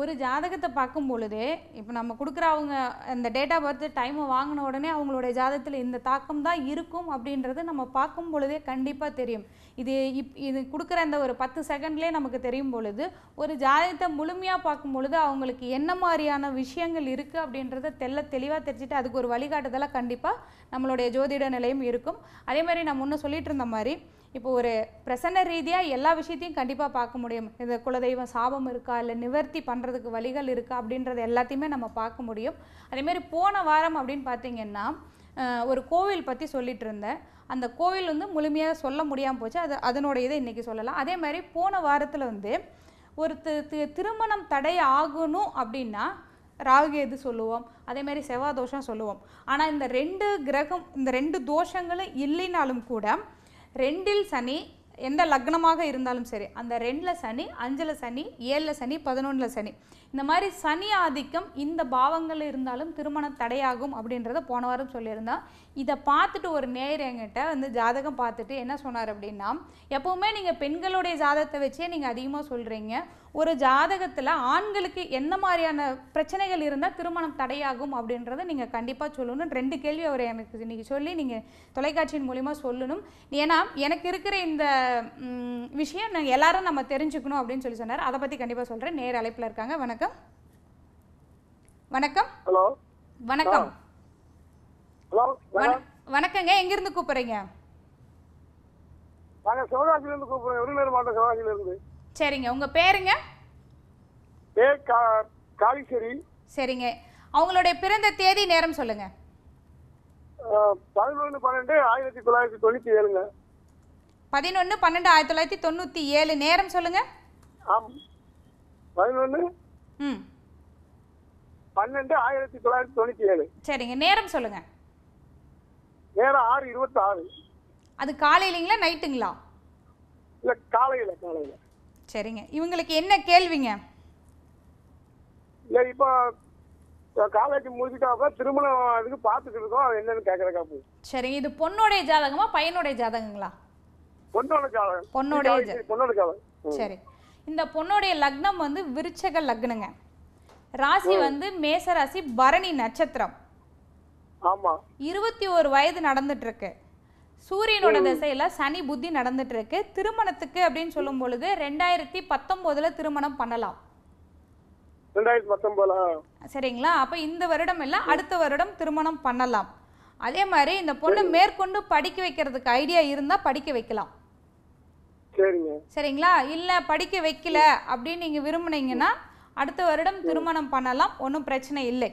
ஒரு ஜாதகத்தை பார்க்கும் பொழுது இப்போ நம்ம கொடுக்குற அவங்க அந்த டேட் ஆஃப் பர்த் டைமை வாங்கின உடனே அவங்களுடைய ஜாதகத்தில் இந்த தாக்கம் தான் இருக்கும் அப்படின்றது நம்ம பார்க்கும் பொழுதே கண்டிப்பாக தெரியும். இது இப் இது கொடுக்குற அந்த ஒரு பத்து செகண்ட்லேயே நமக்கு தெரியும் பொழுது ஒரு ஜாதகத்தை முழுமையாக பார்க்கும் பொழுது அவங்களுக்கு என்ன மாதிரியான விஷயங்கள் இருக்குது அப்படின்றத தெல்ல தெளிவாக தெரிஞ்சுட்டு அதுக்கு ஒரு வழிகாட்டுதலாக கண்டிப்பாக நம்மளுடைய ஜோதிட நிலையும் இருக்கும். அதே மாதிரி நான் முன்னே சொல்லிட்டு இருந்த மாதிரி இப்போ ஒரு பிரசன்ன ரீதியாக எல்லா விஷயத்தையும் கண்டிப்பாக பார்க்க முடியும். இந்த குலதெய்வம் சாபம் இருக்கா? இல்லை நிவர்த்தி பண்ணுறதுக்கு வழிகள் இருக்கா? அப்படின்றது எல்லாத்தையுமே நம்ம பார்க்க முடியும். அதேமாரி போன வாரம் அப்படின்னு பார்த்தீங்கன்னா ஒரு கோவில் பற்றி சொல்லிட்டு இருந்தேன். அந்த கோவில் வந்து முழுமையாக சொல்ல முடியாமல் போச்சு. அது அதனோட இதை இன்றைக்கி சொல்லலாம். அதே மாதிரி போன வாரத்தில் வந்து ஒரு தி- திருமணம் தடை ஆகணும் அப்படின்னா ராகு எது சொல்லுவோம். அதே மாதிரி செவ்வாய் தோஷம் சொல்லுவோம். ஆனால் இந்த ரெண்டு கிரகம் இந்த ரெண்டு தோஷங்களும் இல்லைனாலும் கூட ரெண்டில் சனி எந்த லக்னமாக இருந்தாலும் சரி அந்த ரெண்டில் சனி அஞ்சில் சனி ஏழில் சனி பதினொன்றில் சனி. இந்த மாதிரி சனி ஆதிக்கம் இந்த பாவங்கள் இருந்தாலும் திருமணம் தடையாகும் அப்படின்றத போன வாரம் சொல்லியிருந்தோம் இதை பார்த்துட்டு ஒரு நேயர் என்கிட்ட வந்து ஜாதகம் பார்த்துட்டு என்ன சொன்னார் அப்படின்னா எப்போவுமே நீங்கள் பெண்களுடைய ஜாதகத்தை வச்சே நீங்கள் அதிகமாக சொல்கிறீங்க ஒரு ஜாதகத்தில் ஆண்களுக்கு என்ன மாதிரியான பிரச்சனைகள் இருந்தால் திருமணம் தடையாகும் அப்படின்றத நீங்கள் கண்டிப்பாக சொல்லணும். ரெண்டு கேள்வி அவர் எனக்கு இன்னைக்கு சொல்லி நீங்கள் தொலைக்காட்சியின் மூலிமா சொல்லணும். ஏன்னா எனக்கு இருக்கிற இந்த விஷயம் நாங்கள் எல்லாரும் நம்ம தெரிஞ்சுக்கணும் அப்படின்னு சொல்லி சொன்னார். அதை பற்றி கண்டிப்பாக சொல்கிறேன் நேர் அழைப்பில் இருக்காங்க. வணக்கம். வணக்கம். ஹலோ. வணக்கம். ஹலோ. வண- வணக்கங்க. எங்கேருந்து கூப்பிட்றீங்க? நாங்கள் சிவகாசியிலேருந்து கூப்பிடுறோம். விருதுநகர் மாவட்டம் சிவகாசியிலேருந்து. சரிங்க. உங்கள் பேருங்க? ஏ கா காளிச்சேரி சரிங்க. அவங்களுடைய பிறந்த தேதி நேரம் சொல்லுங்கள் பதினொன்று பன்னெண்டு ஆயிரத்தி தொள்ளாயிரத்தி தொண்ணூற்றி ஏழுங்க. பதினொன்று பன்னெண்டு ஆயிரத்தி தொள்ளாயிரத்தி தொண்ணூற்றி ஏழு. நேரம் சொல்லுங்கள் ஆம். பதினொன்று ம். பன்னெண்டு ஆயிரத்தி தொள்ளாயிரத்தி தொண்ணூற்றி ஏழு. சரிங்க. நேரம் சொல்லுங்கள் நேரம் ஆறு இருபத்தி ஆறு அது காலையிலங்களா நைட்டுங்களா? இல்லை காலையில் காலையில். சரிங்க. இவங்களுக்கு என்ன கேள்விங்க? இல்லை இப்போ காலேஜ் முடிச்சுட்டாப்ப திருமணம் இதுக்கு பார்த்துட்டு இருக்கோம். என்னன்னு கேட்குறக்கா போய் சரிங்க. இது பொண்ணுடைய ஜாதகமா பையனுடைய ஜாதகங்களா? பொண்ணோட காலம் பொண்ணோடைய பொண்ணோட காலம் சரி. இந்த பொண்ணுடைய லக்னம் வந்து விருச்சக லக்னங்க. ராசி வந்து மேச ராசி பரணி நட்சத்திரம். ஆமாம் இருபத்தி ஒரு வயது நடந்துட்டு இருக்கு. சூரியனோட திசையில சனி புத்தி நடந்துட்டு இருக்கு திருமணத்துக்கு அப்படின்னு சொல்லும் பொழுது ரெண்டாயிரத்தி பத்தொன்பதுல திருமணம் பண்ணலாம். சரிங்களா? அப்ப இந்த வருடம் இல்ல அடுத்த வருடம் திருமணம் பண்ணலாம். அதே மாதிரி இந்த பொண்ணு மேற்கொண்டு படிக்க வைக்கிறதுக்கு ஐடியா இருந்தா படிக்க வைக்கலாம். சரிங்க. சரிங்களா? இல்ல படிக்க வைக்கல அப்படின்னு நீங்க விரும்புனீங்கன்னா அடுத்த வருடம் திருமணம் பண்ணலாம். ஒன்றும் பிரச்சனை இல்லை.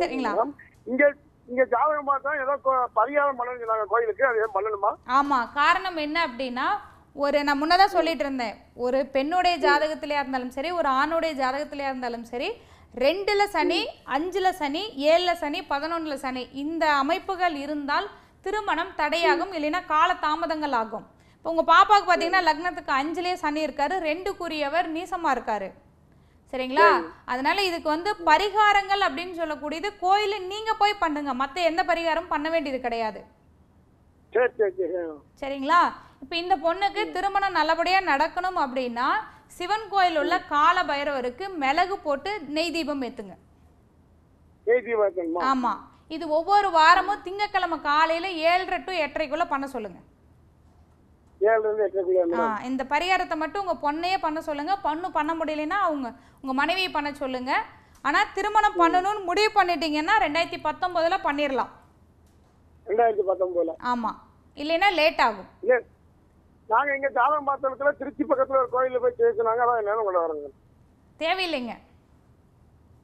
சரிங்களா? இங்க ஜாதகம் பார்த்தா ஏதோ கோ- பரிகாரம் பண்ணணும் கோயிலுக்கு. அது பண்ணணுமா? ஆமாம் காரணம் என்ன அப்படின்னா ஒரு நான் முன்னதான் சொல்லிட்டு இருந்தேன். ஒரு பெண்ணுடைய ஜாதகத்திலே இருந்தாலும் சரி ஒரு ஆணுடைய ஜாதகத்திலே இருந்தாலும் சரி ரெண்டுல சனி அஞ்சுல சனி ஏழுல சனி பதினொன்றுல சனி இந்த அமைப்புகள் இருந்தால் திருமணம் தடையாகும் இல்லைன்னா கால தாமதங்கள் ஆகும். இப்போ உங்கள் பாப்பாவுக்கு பார்த்தீங்கன்னா லக்னத்துக்கு அஞ்சுலேயே சனி இருக்காரு ரெண்டுக்குரியவர் நீசமாக இருக்காரு. சரிங்களா? அதனால இதுக்கு வந்து பரிகாரங்கள் அப்படின்னு சொல்லக்கூடியது கோயிலில் நீங்கள் போய் பண்ணுங்க. மற்ற எந்த பரிகாரமும் பண்ண வேண்டியது கிடையாது. சரி சரி சரி. சரிங்களா? இப்போ இந்த பொண்ணுக்கு திருமணம் நல்லபடியாக நடக்கணும் அப்படின்னா சிவன் கோயில் உள்ள கால பைரவருக்கு மிளகு போட்டு நெய் தீபம் வைக்கணுமா ஆமாம் இது ஒவ்வொரு வாரமும் திங்கக்கிழமை காலையில் ஏழரை டு எட்டரைக்குள்ளே பண்ண சொல்லுங்க ஏழுல இருந்து எட்டு ஆ இந்த பரிகாரத்தை மட்டும் உங்கள் பொண்ணையே பண்ண சொல்லுங்க. பொண்ணு பண்ண முடியலைன்னா அவங்க உங்கள் மனைவியை பண்ண சொல்லுங்க. ஆனால் திருமணம் பண்ணணும்னு முடிவு பண்ணிட்டீங்கன்னா ரெண்டாயிரத்தி பத்தொம்போதில் பண்ணிடலாம் ரெண்டாயிரத்தி பத்தொன்பதுல ஆமாம் இல்லைன்னா லேட் ஆகும். நாங்க இங்க ஜாதகம் பார்த்த இடத்துல திருச்சி பக்கத்துல ஒரு கோயில்ல போய் பேசினாங்க அதான் என்னன்னு வரங்க தேவையில்லைங்க.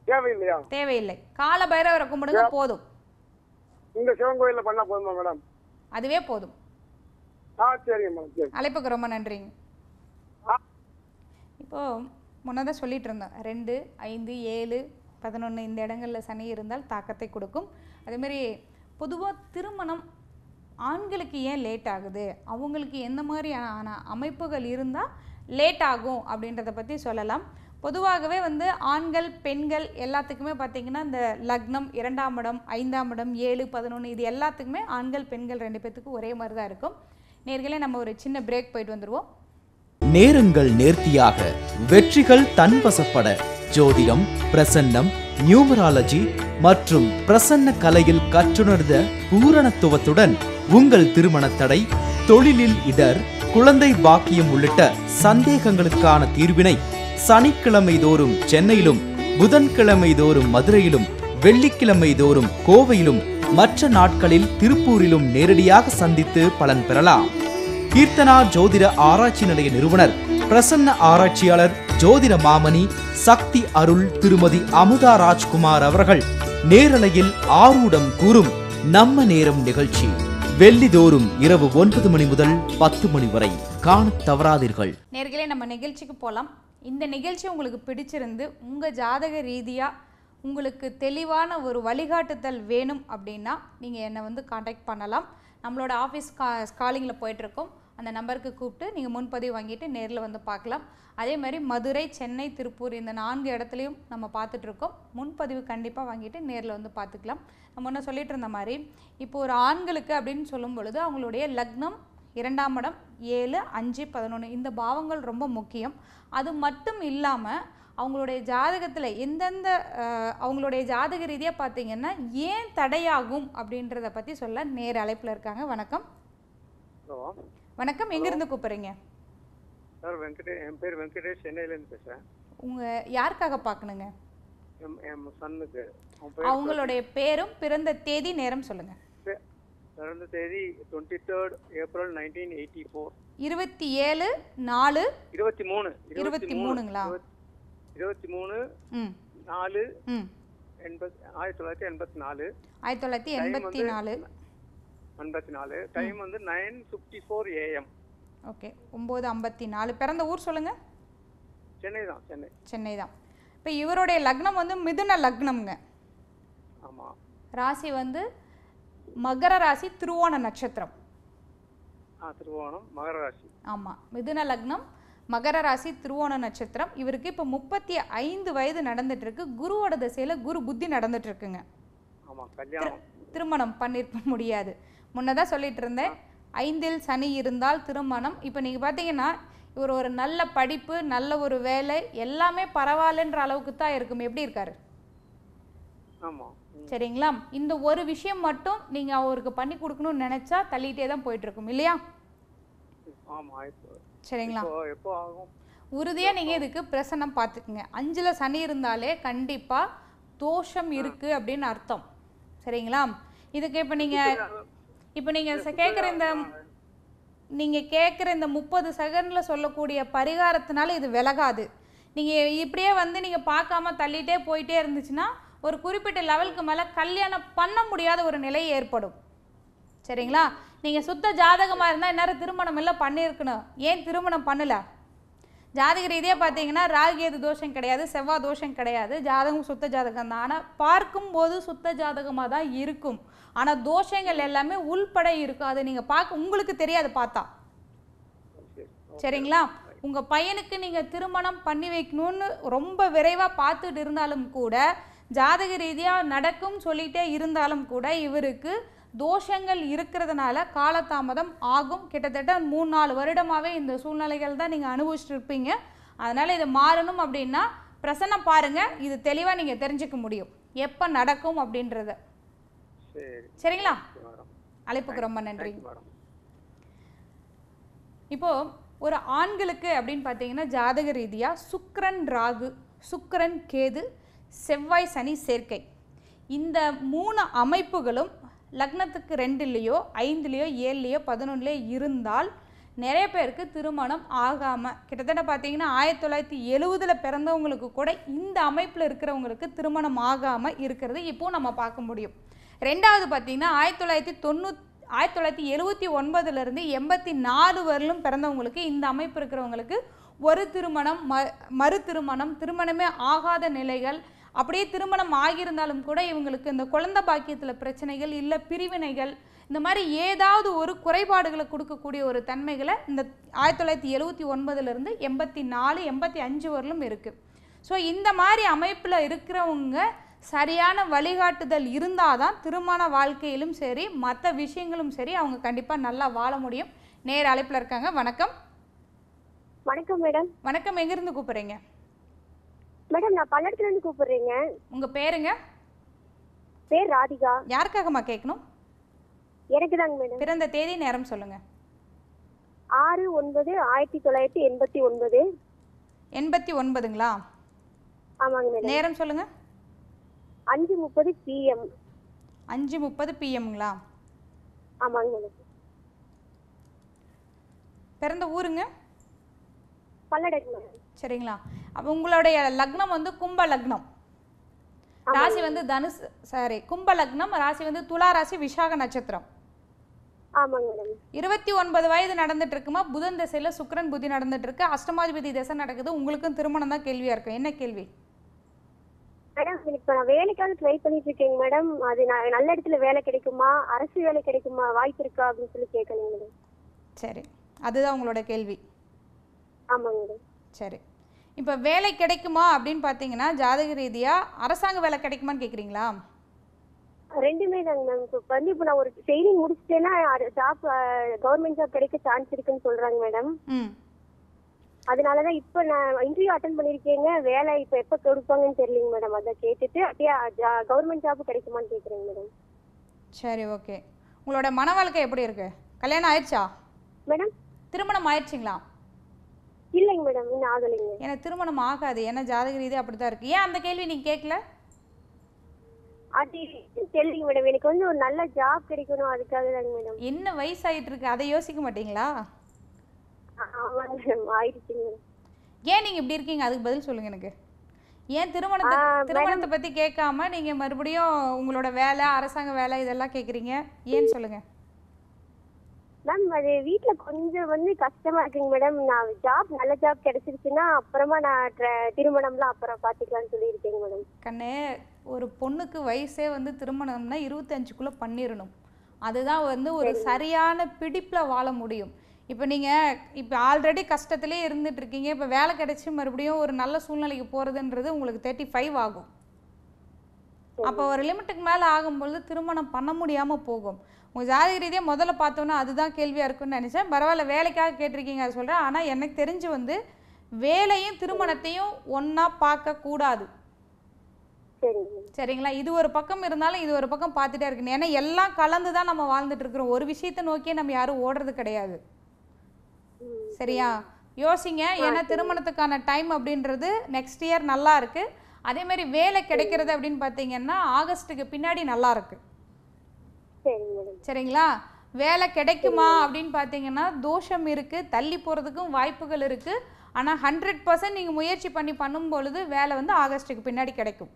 தேவையில்லையா? தேவையில்லை. கால பைரவரை கும்பிடுங்க போதும். இந்த சிவன் கோயில்ல பண்ணா போதுமா மேடம்? அதுவே போதும் ஆ சரிங்க மேடம் சரி அழைப்புக்கு ரொம்ப நன்றிங்க. இப்போ முன்னதாக சொல்லிட்டு இருந்தோம் ரெண்டு ஐந்து ஏழு பதினொன்று இந்த இடங்களில் சனி இருந்தால் தாக்கத்தை கொடுக்கும். அதேமாரி பொதுவாக திருமணம் ஆண்களுக்கு ஏன் லேட் ஆகுது? அவங்களுக்கு எந்த மாதிரியான அமைப்புகள் இருந்தால் லேட் ஆகும் அப்படின்றத பற்றி சொல்லலாம். பொதுவாகவே வந்து ஆண்கள் பெண்கள் எல்லாத்துக்குமே பார்த்திங்கன்னா இந்த லக்னம் இரண்டாம் இடம் ஐந்தாம் இடம் ஏழு பதினொன்று இது எல்லாத்துக்குமே ஆண்கள் பெண்கள் ரெண்டு பேர்த்துக்கும் ஒரே மாதிரி தான் இருக்கும். நேர்களே நம்ம ஒரு சின்ன பிரேக் போயிட்டு வந்துடுவோம் நேரங்கள் நேர்த்தியாக வெற்றிகள் தன்வசப்பட ஜோதிடம் பிரசன்னம் நியூமராலஜி மற்றும் பிரசன்ன கலையில் கற்றுணர்ந்த பூரணத்துவத்துடன் உங்கள் திருமண தடை தொழிலில் இடர் குழந்தை பாக்கியம் உள்ளிட்ட சந்தேகங்களுக்கான தீர்வினை சனிக்கிழமை தோறும் சென்னையிலும் புதன்கிழமை தோறும் மதுரையிலும் வெள்ளிக்கிழமை தோறும் கோவையிலும் மற்ற நாட்களில் திருப்பூரிலும் நேரடியாக சந்தித்து பலன் பெறலாம். கீர்த்தனா ஜோதிட ஆராய்ச்சி நிலைய நிறுவனர் பிரசன்ன ஆராய்ச்சியாளர் ஜோதிட மாமணி சக்தி அருள் திருமதி அமுதா ராஜ்குமார் அவர்கள் நேரலையில் ஆரூடம் கூறும் நம்ம நேரம் நிகழ்ச்சி. வெள்ளிதோறும் இரவு ஒன்பது மணி முதல் பத்து மணி வரை காண தவறாதீர்கள். நேர்களே நம்ம நிகழ்ச்சிக்கு போகலாம் இந்த நிகழ்ச்சி உங்களுக்கு பிடிச்சிருந்து உங்கள் ஜாதக ரீதியாக உங்களுக்கு தெளிவான ஒரு வழிகாட்டுதல் வேணும் அப்படின்னா நீங்கள் என்னை வந்து காண்டாக்ட் பண்ணலாம். நம்மளோட ஆஃபீஸ் கா காலிங்கில் போயிட்டுருக்கோம். அந்த நம்பருக்கு கூப்பிட்டு நீங்கள் முன்பதிவு வாங்கிட்டு நேரில் வந்து பார்க்கலாம். அதே மாதிரி மதுரை சென்னை திருப்பூர் இந்த நான்கு இடத்துலையும் நம்ம பார்த்துட்ருக்கோம் முன்பதிவு கண்டிப்பாக வாங்கிட்டு நேரில் வந்து பார்த்துக்கலாம். நம்ம ஒன்று சொல்லிட்டு இருந்த மாதிரி இப்போ ஒரு ஆண்களுக்கு அப்படின்னு சொல்லும் பொழுது அவங்களுடைய லக்னம் இரண்டாம் இடம் ஏழு அஞ்சு பதினொன்று இந்த பாவங்கள் ரொம்ப முக்கியம். அது மட்டும் இல்லாமல் அவங்களுடைய ஜாதகத்தில் எந்தெந்த அவங்களுடைய ஜாதக ரீதியாக பார்த்தீங்கன்னா ஏன் தடையாகும் அப்படின்றத பற்றி சொல்ல நேர் அழைப்பில் இருக்காங்க. வணக்கம். வணக்கம். எங்கேருந்து கூப்பிட்றீங்க? சார் வெங்கடே என் பேர் வெங்கடேஷ். சென்னையிலேருந்து பேசுகிறேன் உங்கள் யாருக்காக பார்க்கணுங்க என் சன்னுக்கு. அவங்களுடைய பேரும் பிறந்த தேதி நேரம் சொல்லுங்கள் பிறந்த தேதி twenty third April nineteen eighty four இருபத்தி ஏழு நாலு இருபத்தி மூணு. இருபத்தி மூணுங்களா? இருபத்தி மூணு நாலு எண்பத் ஆயிரத்தி தொள்ளாயிரத்தி எண்பத்தி நாலு. ஆயிரத்தி தொள்ளாயிரத்தி எண்பத்தி நாலு. எண்பத்தி நாலு. டைம் வந்து nine fifty four AM okay ஒம்பது ஐம்பத்தி நாலு. பிறந்த ஊர் சொல்லுங்கள் சென்னை தான் சென்னை. சென்னை தான். இப்போ இவருடைய லக்னம் வந்து மிதுன லக்னம்ங்க. ஆமாம் ராசி வந்து மகர ராசி திருவோண நட்சத்திரம். ஆ திருவோணம் மகர ராசி. ஆமாம் மிதுன லக்னம் மகர ராசி திருவோண நட்சத்திரம். இவருக்கு இப்போ முப்பத்தி ஐந்து வயது நடந்துட்டு இருக்கு குருவோட திசையில் குரு புத்தி நடந்துட்டு இருக்குங்க திருமணம் பண்ணிருக்க முடியாது. முன்னதாக சொல்லிட்டு இருந்தேன் ஐந்தில் சனி இருந்தால் திருமணம். இப்போ நீங்கள் பார்த்தீங்கன்னா இவர் ஒரு நல்ல படிப்பு நல்ல ஒரு வேலை எல்லாமே பரவாயில்லன்ற அளவுக்கு தான் இருக்கும். எப்படி இருக்காரு? சரிங்களா? இந்த ஒரு விஷயம் மட்டும் நீங்கள் அவருக்கு பண்ணி கொடுக்கணும்னு நினச்சா தள்ளிட்டே தான் போயிட்டு இருக்கும் இல்லையா ஆமாம் சரிங்களா? எப்போ ஆகும். உறுதியாக நீங்கள் இதுக்கு பிரசன்னம் பார்த்துக்குங்க அஞ்சில் சனி இருந்தாலே கண்டிப்பாக தோஷம் இருக்குது அப்படின்னு அர்த்தம். சரிங்களா? இதுக்கு இப்போ நீங்கள் இப்போ நீங்கள் கேட்குற இந்த நீங்கள் கேட்குற இந்த முப்பது செகண்டில் சொல்லக்கூடிய பரிகாரத்தினால இது விலகாது. நீங்கள் இப்படியே வந்து நீங்கள் பார்க்காம தள்ளிட்டே போயிட்டே இருந்துச்சுன்னா ஒரு குறிப்பிட்ட லெவலுக்கு மேலே கல்யாணம் பண்ண முடியாத ஒரு நிலை ஏற்படும். சரிங்களா? நீங்கள் சுத்த ஜாதகமாக இருந்தால் இந்நேரம் திருமணம் எல்லாம் பண்ணியிருக்கணும். ஏன் திருமணம் பண்ணல? ஜாதக ரீதியாக பார்த்தீங்கன்னா ராகியது தோஷம் கிடையாது செவ்வாய் தோஷம் கிடையாது. ஜாதகம் சுத்த ஜாதகம் தான். ஆனால் பார்க்கும்போது சுத்த ஜாதகமாக தான் இருக்கும். ஆனால் தோஷங்கள் எல்லாமே உள்பட இருக்கும். அதை நீங்கள் பார்க்க உங்களுக்கு தெரியாது பார்த்தா. சரிங்களா? உங்கள் பையனுக்கு நீங்கள் திருமணம் பண்ணி வைக்கணும்னு ரொம்ப விரைவாக பார்த்துட்டு இருந்தாலும் கூட ஜாதக ரீதியாக நடக்கும் சொல்லிட்டே இருந்தாலும் கூட இவருக்கு தோஷங்கள் இருக்கிறதுனால காலதாமதம் ஆகும். கிட்டத்தட்ட மூணு நாலு வருடமாகவே இந்த சூழ்நிலைகள் தான் நீங்கள் அனுபவிச்சுட்டு இருப்பீங்க அதனால் இது மாறணும் அப்படின்னா பிரசன்னம் பாருங்கள் இது தெளிவாக நீங்கள் தெரிஞ்சுக்க முடியும். எப்போ நடக்கும் அப்படின்றத. சரி. சரிங்களா? அழைப்புக்கு ரொம்ப நன்றி. இப்போ ஒரு ஆண்களுக்கு அப்படின்னு பார்த்தீங்கன்னா ஜாதக ரீதியாக சுக்கிரன் ராகு சுக்கிரன் கேது செவ்வாய் சனி சேர்க்கை. இந்த மூணு அமைப்புகளும் லக்னத்துக்கு ரெண்டுலேயோ ஐந்துலேயோ ஏழுலேயோ பதினொன்றுலேயோ இருந்தால் நிறைய பேருக்கு திருமணம் ஆகாமல் கிட்டத்தட்ட பார்த்தீங்கன்னா ஆயிரத்தி தொள்ளாயிரத்தி எழுவதில் பிறந்தவங்களுக்கு கூட இந்த அமைப்பில் இருக்கிறவங்களுக்கு திருமணம் ஆகாமல் இருக்கிறது இப்போது நம்ம பார்க்க முடியும். ரெண்டாவது பார்த்தீங்கன்னா ஆயிரத்தி தொள்ளாயிரத்தி தொண்ணூத் ஆயிரத்தி தொள்ளாயிரத்தி எழுவத்தி ஒன்பதுலேருந்து எண்பத்தி நாலு வரலும் பிறந்தவங்களுக்கு இந்த அமைப்பு இருக்கிறவங்களுக்கு ஒரு திருமணம் ம மறு திருமணம் திருமணமே ஆகாத நிலைகள் அப்படியே திருமணம் ஆகியிருந்தாலும் கூட இவங்களுக்கு இந்த குழந்தை பாக்கியத்தில் பிரச்சனைகள் இல்லை பிரிவினைகள் இந்த மாதிரி ஏதாவது ஒரு குறைபாடுகளை கொடுக்கக்கூடிய ஒரு தன்மைகளை இந்த ஆயிரத்தி தொள்ளாயிரத்தி எழுவத்தி ஒன்பதுலேருந்து எண்பத்தி நாலு எண்பத்தி அஞ்சு வரலும் இருக்குது ஸோ இந்த மாதிரி அமைப்பில் இருக்கிறவங்க சரியான வழிகாட்டுதல் இருந்தால் தான் திருமண வாழ்க்கையிலும் சரி மற்ற விஷயங்களும் சரி அவங்க கண்டிப்பாக நல்லா வாழ முடியும். நேர் அழைப்பில் இருக்காங்க. வணக்கம். வணக்கம் மேடம். வணக்கம். எங்கேருந்து கூப்பிட்றீங்க? மேடம் நான் பல்லடத்துல இருந்து கூப்பிடுறேங்க. உங்கள் பேருங்க? பேர் ராதிகா. யாருக்காகம்மா கேட்கணும்? எனக்கு தாங்க மேடம். பிறந்த தேதி நேரம் சொல்லுங்கள் ஆறு ஒன்பது ஆயிரத்தி தொள்ளாயிரத்தி எண்பத்தி ஒன்பது. எண்பத்தி ஒன்பதுங்களா? ஆமாங்க மேடம். நேரம் சொல்லுங்கள் அஞ்சு முப்பது பிஎம் அஞ்சு முப்பது பிஎம்ங்களா ஆமாங்க மேடம். பிறந்த ஊருங்க? பல்லடங்க மேடம். சரிங்களா? அப்போ உங்களுடைய லக்னம் வந்து கும்ப லக்னம். ராசி வந்து தனுசு சாரி கும்ப லக்னம் ராசி வந்து துலா ராசி விசாக நட்சத்திரம். இருபத்தி ஒன்பது வயது நடந்துட்டு இருக்குமா புதன் திசையில் சுக்கிரன் புத்தி நடந்துட்டு இருக்கு அஷ்டமாதிபதி திசை நடக்குது. உங்களுக்கும் திருமணம் தான் கேள்வியா இருக்கும் என்ன கேள்வி? மேடம் இப்போ நான் வேலைக்காக ட்ரை பண்ணிட்டு இருக்கேங்க மேடம். அது நான் நல்ல இடத்துல வேலை கிடைக்குமா? அரசு வேலை கிடைக்குமா? வாய்ப்பு இருக்கா? அப்படின்னு சொல்லி கேட்கணுங்க மேடம். சரி. அதுதான் உங்களோட கேள்வி. ஆமாங்க மேடம். சரி. இப்போ வேலை கிடைக்குமா அப்படின்னு பார்த்தீங்கன்னா ஜாதக ரீதியாக அரசாங்க வேலை கிடைக்குமான்னு கேட்குறீங்களா ரெண்டுமே தாங்க மேம் இப்போ வந்து இப்போ நான் ஒரு ட்ரைனிங் முடிச்சிட்டேன்னா ஜாப் கவர்மெண்ட் ஜாப் கிடைக்க சான்ஸ் இருக்குன்னு சொல்றாங்க மேடம் அதனால தான் இப்போ நான் இன்டர்வியூ அட்டன் பண்ணியிருக்கேங்க வேலை இப்போ எப்போ கொடுப்பாங்கன்னு தெரியலைங்க மேடம் அதை கேட்டுட்டு அப்படியே கவர்மெண்ட் ஜாப் கிடைக்குமான்னு கேட்குறேங்க மேடம் சரி ஓகே உங்களோட மன வாழ்க்கை எப்படி இருக்கு? கல்யாணம் ஆயிடுச்சா? மேடம் திருமணம் ஆயிடுச்சுங்களா? இல்லைங்க மேடம் இன்னும் ஆகலைங்க. எனக்கு திருமணம் ஆகாது. ஏன்னா ஜாதக ரீதியாக அப்படி தான் இருக்குது ஏன் அந்த கேள்வி நீங்கள் கேட்கல அது தெரியலைங்க மேடம். எனக்கு வந்து ஒரு நல்ல ஜாப் கிடைக்கணும். அதுக்காக தாங்க மேடம். என்ன வயசாயிட்டு இருக்கு அதை யோசிக்க மாட்டீங்களா? ஆமாங்க மேடம். ஆயிடுச்சுங்க ஏன் நீங்கள் இப்படி இருக்கீங்க? அதுக்கு பதில் சொல்லுங்க எனக்கு. ஏன் திருமணத்தை. திருமணத்தை பற்றி கேட்காம நீங்கள் மறுபடியும் உங்களோட வேலை அரசாங்க வேலை இதெல்லாம் கேட்குறீங்க ஏன்னு சொல்லுங்கள் மேம் அது வீட்ல கொஞ்சம் வந்து கஷ்டமா இருக்குங்க மேடம் நான் ஜாப் நல்ல ஜாப் கிடைச்சிருச்சுன்னா அப்புறமா நான் திருமணம்லாம் அப்புறம் பாத்துக்கலாம்னு சொல்லியிருக்கேங்க மேடம் கண்ணே ஒரு பொண்ணுக்கு வயசே வந்து திருமணம்னா இருபத்தஞ்சுக்குள்ளே பண்ணிடணும் அதுதான் வந்து ஒரு சரியான பிடிப்பில் வாழ முடியும். இப்போ நீங்கள் இப்போ ஆல்ரெடி கஷ்டத்திலே இருந்துட்டு இருக்கீங்க இப்போ வேலை கிடைச்சி மறுபடியும் ஒரு நல்ல சூழ்நிலைக்கு போகிறதுன்றது உங்களுக்கு தேர்ட்டி ஃபைவ் ஆகும். அப்போ ஒரு லிமிட்டுக்கு மேலே ஆகும்பொழுது திருமணம் பண்ண முடியாமல் போகும். உங்கள் ஜாதக ரீதியாக முதல்ல பார்த்தோன்னா அதுதான் கேள்வியாக இருக்கும்னு நினச்சேன். பரவாயில்ல வேலைக்காக கேட்டிருக்கீங்க அதை சொல்கிறேன் ஆனால் எனக்கு தெரிஞ்சு வந்து வேலையும் திருமணத்தையும் ஒன்றா பார்க்கக்கூடாது சரிங்களா? இது ஒரு பக்கம் இருந்தாலும் இது ஒரு பக்கம் பார்த்துட்டே இருக்கணும். ஏன்னா எல்லாம் கலந்து தான் நம்ம வாழ்ந்துட்டு இருக்கிறோம். ஒரு விஷயத்தை நோக்கியே நம்ம யாரும் ஓடுறது கிடையாது. சரியா? யோசிங்க. ஏன்னா திருமணத்துக்கான டைம் அப்படின்றது நெக்ஸ்ட் இயர் நல்லா இருக்கு. அதே மாதிரி வேலை கிடைக்கிறது அப்படின்னு பார்த்தீங்கன்னா ஆகஸ்ட்டுக்கு பின்னாடி நல்லா இருக்கு. சரிங்க மேடம் சரிங்களா? வேலை கிடைக்குமா அப்படின்னு பார்த்தீங்கன்னா தோஷம் இருக்குது தள்ளி போகிறதுக்கும் வாய்ப்புகள் இருக்குது ஆனால் ஹண்ட்ரட் பர்சன்ட் நீங்கள் முயற்சி பண்ணி பண்ணும் பொழுது வேலை வந்து ஆகஸ்ட்டுக்கு பின்னாடி கிடைக்கும்.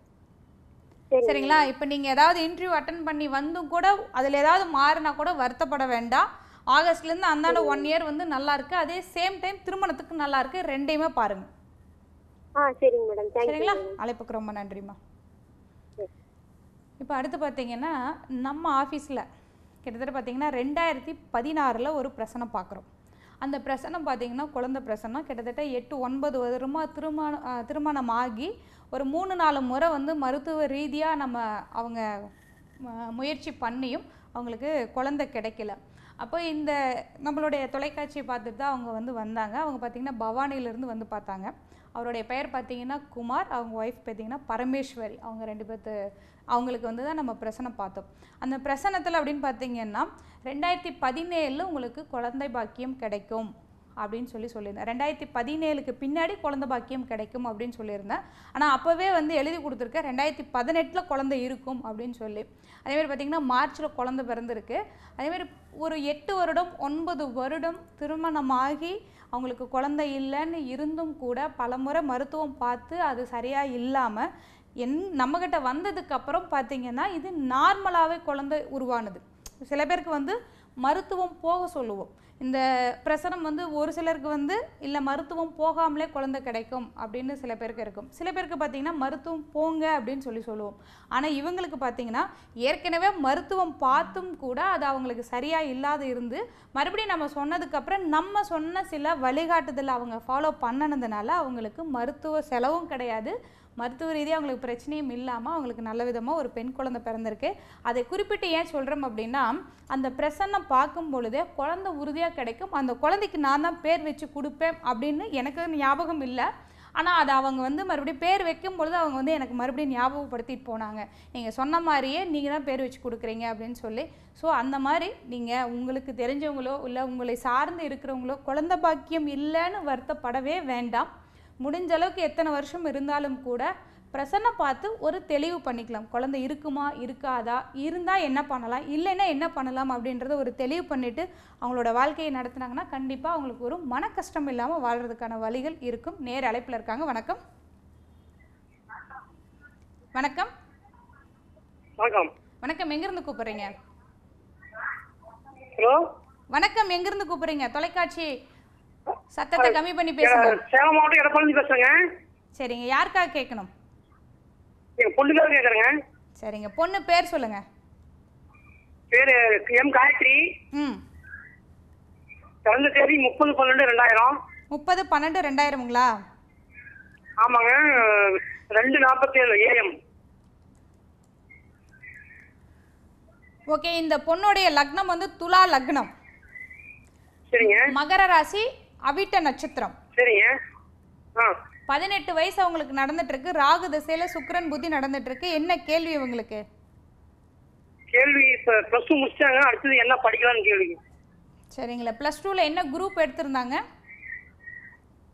சரிங்களா? இப்போ நீங்கள் ஏதாவது இன்டர்வியூ அட்டன் பண்ணி வந்தும் கூட அதில் ஏதாவது மாறினா கூட வருத்தப்பட வேண்டாம். ஆகஸ்ட்லேருந்து அந்தாண்ட ஒன் இயர் வந்து நல்லா இருக்கு. அதே சேம் டைம் திருமணத்துக்கு நல்லா இருக்கு. ரெண்டையுமே பாருங்க. சரிங்களா? அழைப்புக்கு ரொம்ப நன்றிம்மா. இப்போ அடுத்து பார்த்தீங்கன்னா நம்ம ஆஃபீஸில் கிட்டத்தட்ட பார்த்தீங்கன்னா ரெண்டாயிரத்தி பதினாறில் ஒரு பிரசனம் பார்க்குறோம். அந்த பிரசனம் பார்த்தீங்கன்னா குழந்தை பிரசனம். கிட்டத்தட்ட எட்டு ஒன்பது வருடமாக திருமணம் திருமணம் ஆகி ஒரு மூணு நாலு முறை வந்து மருத்துவ ரீதியாக நம்ம அவங்க முயற்சி பண்ணியும் அவங்களுக்கு குழந்தை கிடைக்கல. அப்போ இந்த நம்மளுடைய தொலைக்காட்சியை பார்த்துட்டு தான் அவங்க வந்து வந்தாங்க. அவங்க பார்த்திங்கன்னா பவானியிலேருந்து வந்து பார்த்தாங்க. அவருடைய பெயர் பார்த்தீங்கன்னா குமார் அவங்க ஒய்ஃப் பார்த்தீங்கன்னா பரமேஸ்வரி. அவங்க ரெண்டு பேர்த்து அவங்களுக்கு வந்து தான் நம்ம பிரசனம் பார்த்தோம். அந்த பிரசனத்தில் அப்படின்னு பார்த்தீங்கன்னா ரெண்டாயிரத்தி பதினேழில் உங்களுக்கு குழந்தை பாக்கியம் கிடைக்கும் அப்படின்னு சொல்லி சொல்லியிருந்தேன். ரெண்டாயிரத்தி பதினேழுக்கு பின்னாடி குழந்தை பாக்கியம் கிடைக்கும் அப்படின்னு சொல்லியிருந்தேன். ஆனால் அப்போவே வந்து எழுதி கொடுத்துருக்கேன் ரெண்டாயிரத்தி பதினெட்டில் குழந்தை இருக்கும் அப்படின்னு சொல்லி. அதேமாதிரி பார்த்திங்கன்னா மார்ச்சில் குழந்தை பிறந்திருக்கு. அதேமாதிரி ஒரு எட்டு வருடம் ஒன்பது வருடம் திருமணமாகி அவங்களுக்கு குழந்தை இல்லைன்னு இருந்தும் கூட பலமுறை மருத்துவம் பார்த்து அது சரியாக இல்லாமல் என் நம்மக்கிட்ட வந்ததுக்கப்புறம் பார்த்தீங்கன்னா இது நார்மலாகவே குழந்தை உருவானது. சில பேருக்கு வந்து மருத்துவம் போக சொல்லுவோம். இந்த பிரசனம் வந்து ஒரு சிலருக்கு வந்து இல்லை மருத்துவம் போகாமலே குழந்தை கிடைக்கும் அப்படின்னு சில பேருக்கு இருக்கும். சில பேருக்கு பார்த்தீங்கன்னா மருத்துவம் போங்க அப்படின்னு சொல்லி சொல்லுவோம். ஆனால் இவங்களுக்கு பார்த்தீங்கன்னா ஏற்கனவே மருத்துவம் பார்த்தும் கூட அது அவங்களுக்கு சரியாக இல்லாத இருந்து மறுபடியும் நம்ம சொன்னதுக்கப்புறம் நம்ம சொன்ன சில வழிகாட்டுதல் அவங்க ஃபாலோ பண்ணனதுனால அவங்களுக்கு மருத்துவ செலவும் கிடையாது. மருத்துவ ரீதியாக அவங்களுக்கு பிரச்சனையும் இல்லாமல் அவங்களுக்கு நல்ல விதமாக ஒரு பெண் குழந்தை பிறந்திருக்கு. அதை குறிப்பிட்டு ஏன் சொல்கிறோம் அப்படின்னா அந்த பிரசன்னம் பார்க்கும் பொழுதே குழந்தை உறுதியாக கிடைக்கும். அந்த குழந்தைக்கு நான் தான் பேர் வச்சு கொடுப்பேன் அப்படின்னு எனக்கு ஞாபகம் இல்லை. ஆனால் அதை அவங்க வந்து மறுபடியும் பேர் வைக்கும் பொழுது அவங்க வந்து எனக்கு மறுபடியும் ஞாபகப்படுத்திட்டு போனாங்க. நீங்கள் சொன்ன மாதிரியே நீங்கள் தான் பேர் வச்சு கொடுக்குறீங்க அப்படின்னு சொல்லி. ஸோ அந்த மாதிரி நீங்கள் உங்களுக்கு தெரிஞ்சவங்களோ இல்லை உங்களை சார்ந்து இருக்கிறவங்களோ குழந்த பாக்கியம் இல்லைன்னு வருத்தப்படவே வேண்டாம். முடிஞ்ச அளவுக்கு எத்தனை வருஷம் இருந்தாலும் கூட பிரசன்ன பார்த்து ஒரு தெளிவு பண்ணிக்கலாம். குழந்தை இருக்குமா இருக்காதா? இருந்தால் என்ன பண்ணலாம்? இல்லைன்னா என்ன பண்ணலாம் அப்படின்றத ஒரு தெளிவு பண்ணிவிட்டு அவங்களோட வாழ்க்கையை நடத்துனாங்கன்னா கண்டிப்பாக அவங்களுக்கு ஒரு மன கஷ்டம் இல்லாமல் வாழ்கிறதுக்கான வழிகள் இருக்கும். நேர் அழைப்பில் இருக்காங்க. வணக்கம். வணக்கம். வணக்கம். வணக்கம். எங்கேருந்து கூப்பிட்றீங்க? ஹலோ? வணக்கம். எங்கேருந்து கூப்பிட்றீங்க? தொலைக்காட்சி சத்தத்தை கம்மி பண்ணி பேசுங்க. சேலம் மாவட்டம் எடப்பாடி பேசுறேங்க. சரிங்க யாருக்காக கேட்கணும்? பொண்ணுக்காக கேக்குறேங்க. சரிங்க பொண்ணு பேர் சொல்லுங்க. பேரு எம் காயத்ரி. ம். பிறந்த தேதி முப்பது பன்னெண்டு ரெண்டாயிரம். முப்பது பன்னெண்டு ரெண்டாயிரமுங்களா? ஆமாங்க ரெண்டு நாற்பத்தி ஏழு ஏஎம். ஓகே இந்த பொண்ணுடைய லக்னம் வந்து துலா லக்னம். சரிங்க. மகர ராசி அவிட்ட நட்சத்திரம். சரிங்க. பதினெட்டு வயசு அவங்களுக்கு நடந்துட்டு இருக்கு ராகு திசையில சுக்கிரன் புத்தி நடந்துட்டு இருக்கு என்ன கேள்வி இவங்களுக்கு? கேள்வி இப்ப ப்ளஸ் டூ முடிச்சாங்க அடுத்தது என்ன படிக்கலாம்னு கேள்வி. சரிங்களா. ப்ளஸ் டூவில் என்ன குரூப் எடுத்திருந்தாங்க?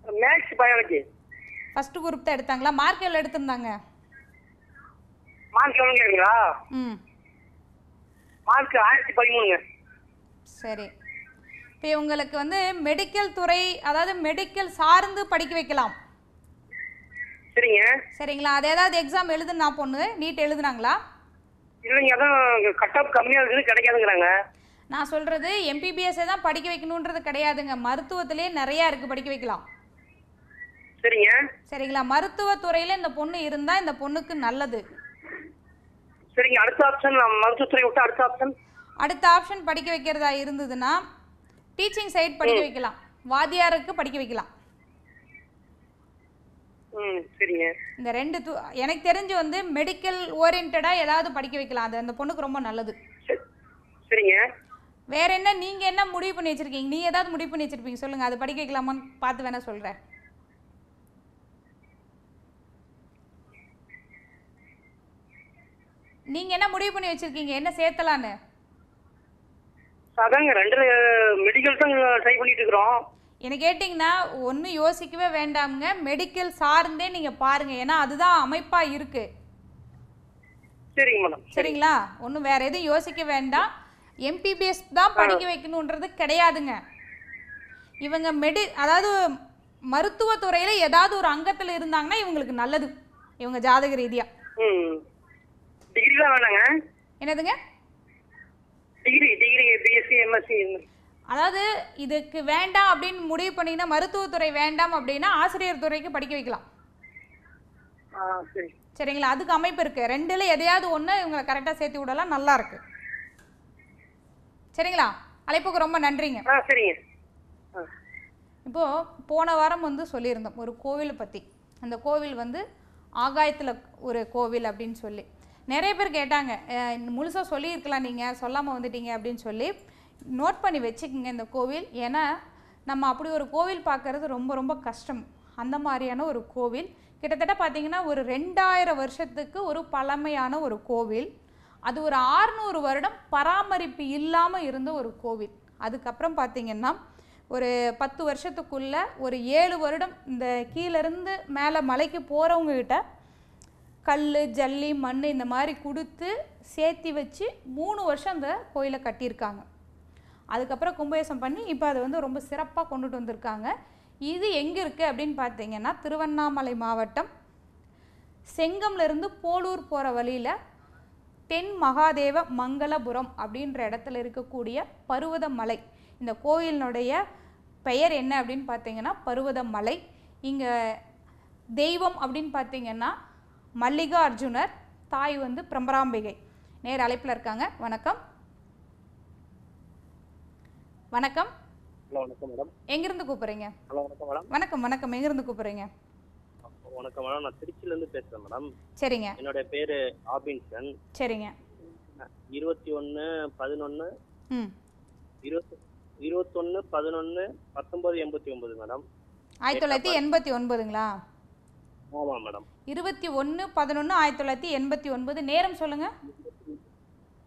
மேக்ஸ் பயாலஜி ஃபர்ஸ்ட் குரூப் தான் எடுத்தாங்களா? மார்க் எவ்வளோ எடுத்திருந்தாங்க? மார்க் எவ்வளோ கேளுங்களா? ம். மார்க் ஆயிரத்தி பதிமூணுங்க. சரி. இப்போ இவங்களுக்கு வந்து மெடிக்கல் துறை அதாவது மெடிக்கல் சார்ந்து படிக்க வைக்கலாம். சரிங்க. சரிங்களா? அது ஏதாவது எக்ஸாம் எழுதுனா பொண்ணு? நீட் எழுதுனாங்களா? இல்லைங்க அதான் கட் ஆஃப் கம்மியாக இருக்குது கிடைக்காதுங்கிறாங்க. நான் சொல்கிறது எம்பிபிஎஸ்ஸை தான் படிக்க வைக்கணுன்றது கிடையாதுங்க. மருத்துவத்திலே நிறையா இருக்குது படிக்க வைக்கலாம். சரிங்க. சரிங்களா? மருத்துவத்துறையில் இந்த பொண்ணு இருந்தால் இந்த பொண்ணுக்கு நல்லது. சரிங்க அடுத்த ஆப்ஷன் மருத்துவத்துறை விட்டு அடுத்த ஆப்ஷன் அடுத்த ஆப்ஷன் படிக்க வைக்கிறதா இருந்ததுன்னா டீச்சிங் சைட் படிக்க வைக்கலாம். வாத்தியாருக்கு படிக்க வைக்கலாம். இந்த ரெண்டு எனக்கு தெரிஞ்சு வந்து மெடிக்கல் ஓரியன்டாக ஏதாவது படிக்க வைக்கலாம். அது அந்த பொண்ணுக்கு ரொம்ப நல்லது. சரி- சரிங்க. வேற என்ன நீங்கள் என்ன முடிவு பண்ணி வச்சுருக்கீங்க? நீங்கள் ஏதாவது முடிவு பண்ணி வச்சுருப்பீங்க. சொல்லுங்கள் அது படிக்க வைக்கலாமான்னு பார்த்து வேணால் சொல்கிறேன் நீங்கள் என்ன முடிவு பண்ணி வச்சுருக்கீங்க? என்ன சேர்த்தலான்னு? அதாங்க ரெண்டு மெடிக்கல் தான் ட்ரை பண்ணிட்டு இருக்கிறோம் என்ன கேட்டிங்கன்னா ஒன்றும் யோசிக்கவே வேண்டாமுங்க. மெடிக்கல் சார்ந்தே நீங்கள் பாருங்கள் ஏன்னா அதுதான் அமைப்பாக இருக்குது சரிங்க மேடம் சரிங்களா? ஒன்றும் வேற எதுவும் யோசிக்க வேண்டாம். எம்பிபிஎஸ் தான் படிக்க வைக்கணுன்றது கிடையாதுங்க. இவங்க மெடி அதாவது மருத்துவத்துறையில் ஏதாவது ஒரு அங்கத்தில் இருந்தாங்கன்னா இவங்களுக்கு நல்லது. இவங்க ஜாதக ரீதியாக வேணாங்க. என்னதுங்க? டிகிரி டிகிரி பிஎஸ்சி எம்எஸ்சி அதாவது இதுக்கு வேண்டாம் அப்படின்னு முடிவு பண்ணீங்கன்னா மருத்துவத்துறை வேண்டாம் அப்படின்னா ஆசிரியர் துறைக்கு படிக்க வைக்கலாம். சரிங்களா? அதுக்கு அமைப்பு இருக்கு. ரெண்டுல எதையாவது ஒன்று இவங்களை கரெக்டாக சேர்த்து விடலாம் நல்லா இருக்கு. சரிங்களா? அழைப்புக்கு ரொம்ப நன்றிங்க. சரிங்க. இப்போ போன வாரம் வந்து சொல்லியிருந்தோம் ஒரு கோவிலை பற்றி அந்த கோவில் வந்து ஆகாயத்தில் ஒரு கோவில் அப்படின்னு சொல்லி. நிறைய பேர் கேட்டாங்க முழுசாக சொல்லியிருக்கலாம் நீங்கள் சொல்லாமல் வந்துட்டீங்க அப்படின்னு சொல்லி நோட் பண்ணி வச்சுக்கோங்க இந்த கோவில். ஏன்னா நம்ம அப்படி ஒரு கோவில் பார்க்கறது ரொம்ப ரொம்ப கஷ்டம். அந்த மாதிரியான ஒரு கோவில். கிட்டத்தட்ட பார்த்தீங்கன்னா ஒரு ரெண்டாயிரம் வருஷத்துக்கு ஒரு பழமையான ஒரு கோவில். அது ஒரு ஆறுநூறு வருடம் பராமரிப்பு இல்லாமல் இருந்த ஒரு கோவில். அதுக்கப்புறம் பார்த்திங்கன்னா ஒரு பத்து வருஷத்துக்குள்ளே ஒரு ஏழு வருடம் இந்த கீழேருந்து மேலே மலைக்கு போகிறவங்ககிட்ட கல் ஜல்லி மண் இந்த மாதிரி கொடுத்து சேர்த்தி வச்சு மூணு வருஷம் அந்த கோயிலை கட்டியிருக்காங்க. அதுக்கப்புறம் கும்பாபிஷேகம் பண்ணி இப்போ அதை வந்து ரொம்ப சிறப்பாக கொண்டுட்டு வந்திருக்காங்க. இது எங்கே இருக்குது அப்படின்னு பார்த்தீங்கன்னா திருவண்ணாமலை மாவட்டம் செங்கம்லேருந்து போலூர் போகிற வழியில் தென் மகாதேவ மங்களபுரம் அப்படின்ற இடத்துல இருக்கக்கூடிய பருவதமலை. இந்த கோயிலினுடைய பெயர் என்ன அப்படின்னு பார்த்தீங்கன்னா பருவதமலை. இங்கே தெய்வம் அப்படின்னு பார்த்தீங்கன்னா மல்லிகா அர்ஜுனர் தாய் வந்து பிரம்பராம்பிகை. நேர் அழைப்பில் இருக்காங்க. வணக்கம். வணக்கம். ஹலோ வணக்கம் மேடம். எங்கிருந்து கூப்பிட்றீங்க? ஹலோ வணக்கம் மேடம். வணக்கம் வணக்கம். எங்கிருந்து கூப்பிட்றீங்க? வணக்கம் மேடம். நான் திருச்சியிலேருந்து பேசுகிறேன் மேடம். சரிங்க. என்னுடைய பேர் ஆபின்சன். சரிங்க. இருபத்தி ஒன்று பதினொன்று ம். இருபத்தி இருபத்தொன்று பதினொன்று பத்தொம்பது எண்பத்தி ஒம்பது மேடம். ஆயிரத்தி தொள்ளாயிரத்தி எண்பத்தி ஒன்பதுங்களா? ஆமாம் மேடம் இருபத்தி ஒன்று பதினொன்று ஆயிரத்தி தொள்ளாயிரத்தி எண்பத்தி ஒன்பது. நேரம் சொல்லுங்கள்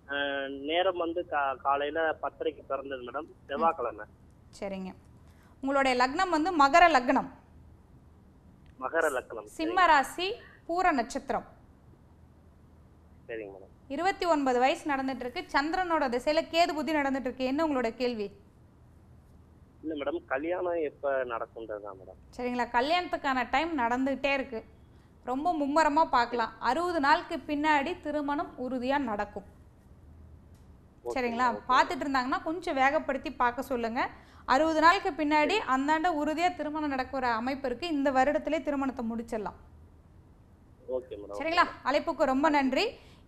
அஹ், நேரம் வந்து கா காலையில் பத்தரைக்கு பிறந்தது மேடம் செவ்வாய்க்கிழமை. சரிங்க. உங்களுடைய லக்னம் வந்து மகர லக்னம். மகர லக்கணம் சிம்ம ராசி பூர நட்சத்திரம். சரிங்க மேடம் இருபத்தி ஒன்பது வயசு நடந்துட்டு இருக்கு. சந்திரனோட திசையில கேது புத்தி நடந்துட்டு இருக்கு. என்ன உங்களோட கேள்வி? இல்லை மேடம் கல்யாணம் எப்போ நடக்குன்றது தான் மேடம் சரிங்களா கல்யாணத்துக்கான டைம் நடந்துகிட்டே இருக்கு. ரொம்ப மும்மரமாக பார்க்கலாம். அறுபது நாளுக்கு பின்னாடி திருமணம் உறுதியாக நடக்கும். சரிங்களா? பார்த்துட்டு இருந்தாங்கன்னா கொஞ்சம் வேகப்படுத்தி பார்க்க சொல்லுங்க. அறுபது நாளுக்கு பின்னாடி அந்தாண்ட உறுதியாக திருமணம் நடக்கிற அமைப்பு இருக்கு. இந்த வருடத்திலே திருமணத்தை முடிச்சிடலாம். சரிங்களா? அழைப்புக்கு ரொம்ப நன்றி.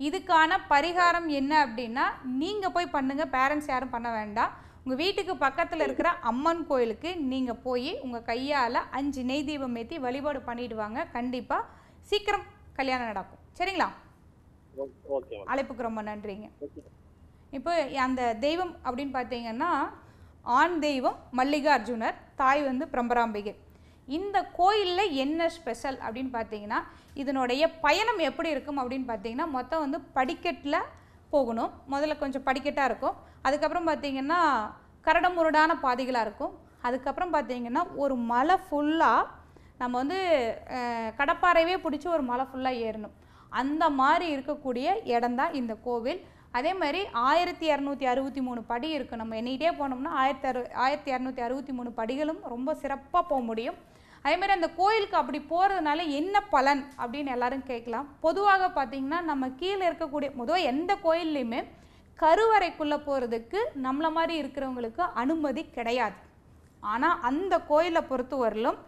இதுக்கான பரிகாரம் என்ன அப்படின்னா நீங்கள் போய் பண்ணுங்க. பேரண்ட்ஸ் யாரும் பண்ண வேண்டாம். உங்கள் வீட்டுக்கு பக்கத்தில் இருக்கிற அம்மன் கோயிலுக்கு நீங்கள் போய் உங்கள் கையால் அஞ்சு நெய் தீபம் ஏற்றி வழிபாடு பண்ணிட்டு வாங்க கண்டிப்பாக சீக்கிரம் கல்யாணம் நடக்கும். சரிங்களா? அழைப்புக்கு ரொம்ப நன்றிங்க. இப்போ அந்த தெய்வம் அப்படின்னு பார்த்தீங்கன்னா ஆண் தெய்வம் மல்லிகா அர்ஜுனர் தாய் வந்து பிரம்பராம்பிகை. இந்த கோயிலில் என்ன ஸ்பெஷல் அப்படின்னு பார்த்தீங்கன்னா இதனுடைய பயணம் எப்படி இருக்கும் அப்படின்னு பார்த்தீங்கன்னா மொத்தம் வந்து படிக்கட்டில் போகணும். முதல்ல கொஞ்சம் படிக்கட்டாக இருக்கும். அதுக்கப்புறம் பார்த்தீங்கன்னா கரடமுரடான பாதைகளாக இருக்கும். அதுக்கப்புறம் பார்த்திங்கன்னா ஒரு மலை ஃபுல்லாக நம்ம வந்து கடப்பாறையவே பிடிச்சி ஒரு மலை ஃபுல்லாக ஏறணும். அந்த மாதிரி இருக்கக்கூடிய இடம்தான் இந்த கோவில். அதே மாதிரி ஆயிரத்தி இரநூத்தி அறுபத்தி மூணு படி இருக்குது நம்ம எண்ணிக்கிட்டே போனோம்னா ஆயிரத்தி அறு ஆயிரத்தி இரநூத்தி அறுபத்தி மூணு படிகளும் ரொம்ப சிறப்பாக போக முடியும். அதேமாதிரி அந்த கோயிலுக்கு அப்படி போகிறதுனால என்ன பலன் அப்படின்னு எல்லாரும் கேட்கலாம். பொதுவாக பார்த்தீங்கன்னா நம்ம கீழே இருக்கக்கூடிய பொதுவாக எந்த கோயில்லையுமே கருவறைக்குள்ளே போகிறதுக்கு நம்மளை மாதிரி இருக்கிறவங்களுக்கு அனுமதி கிடையாது. ஆனால் அந்த கோயிலை பொறுத்தவரையிலும்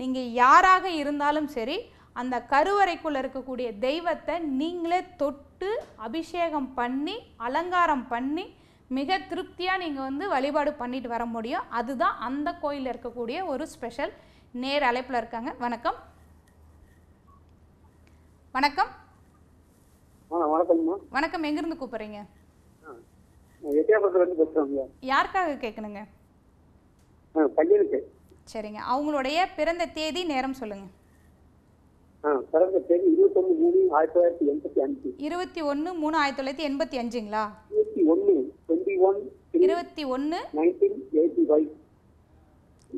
நீங்கள் யாராக இருந்தாலும் சரி அந்த கருவறைக்குள்ளே இருக்கக்கூடிய தெய்வத்தை நீங்களே தொட்டு அபிஷேகம் பண்ணி அலங்காரம் பண்ணி மிக திருப்தியாக நீங்கள் வந்து வழிபாடு பண்ணிட்டு வர முடியும். அதுதான் அந்த கோயிலில் இருக்கக்கூடிய ஒரு ஸ்பெஷல் நேர் அழைப்பில் இருக்காங்க. வணக்கம். வணக்கம். ஆ வணக்கம்மா வணக்கம். எங்கேருந்து கூப்பிட்றீங்க? யாருக்காக கேட்கணுங்க? சரிங்க. அவங்களுடைய பிறந்த தேதி நேரம் பிறந்த தேதி இருபத்தொன்று மூணு ஆயிரத்தி தொள்ளாயிரத்தி எண்பத்தி அஞ்சு. இருபத்தி ஒன்று மூணு ஆயிரத்தி தொள்ளாயிரத்தி எண்பத்தி அஞ்சுங்களா? இருபத்தி ஒன்று இருபத்தி ஒன்று நைன்டீன் எயிட்டி ஃபைவ்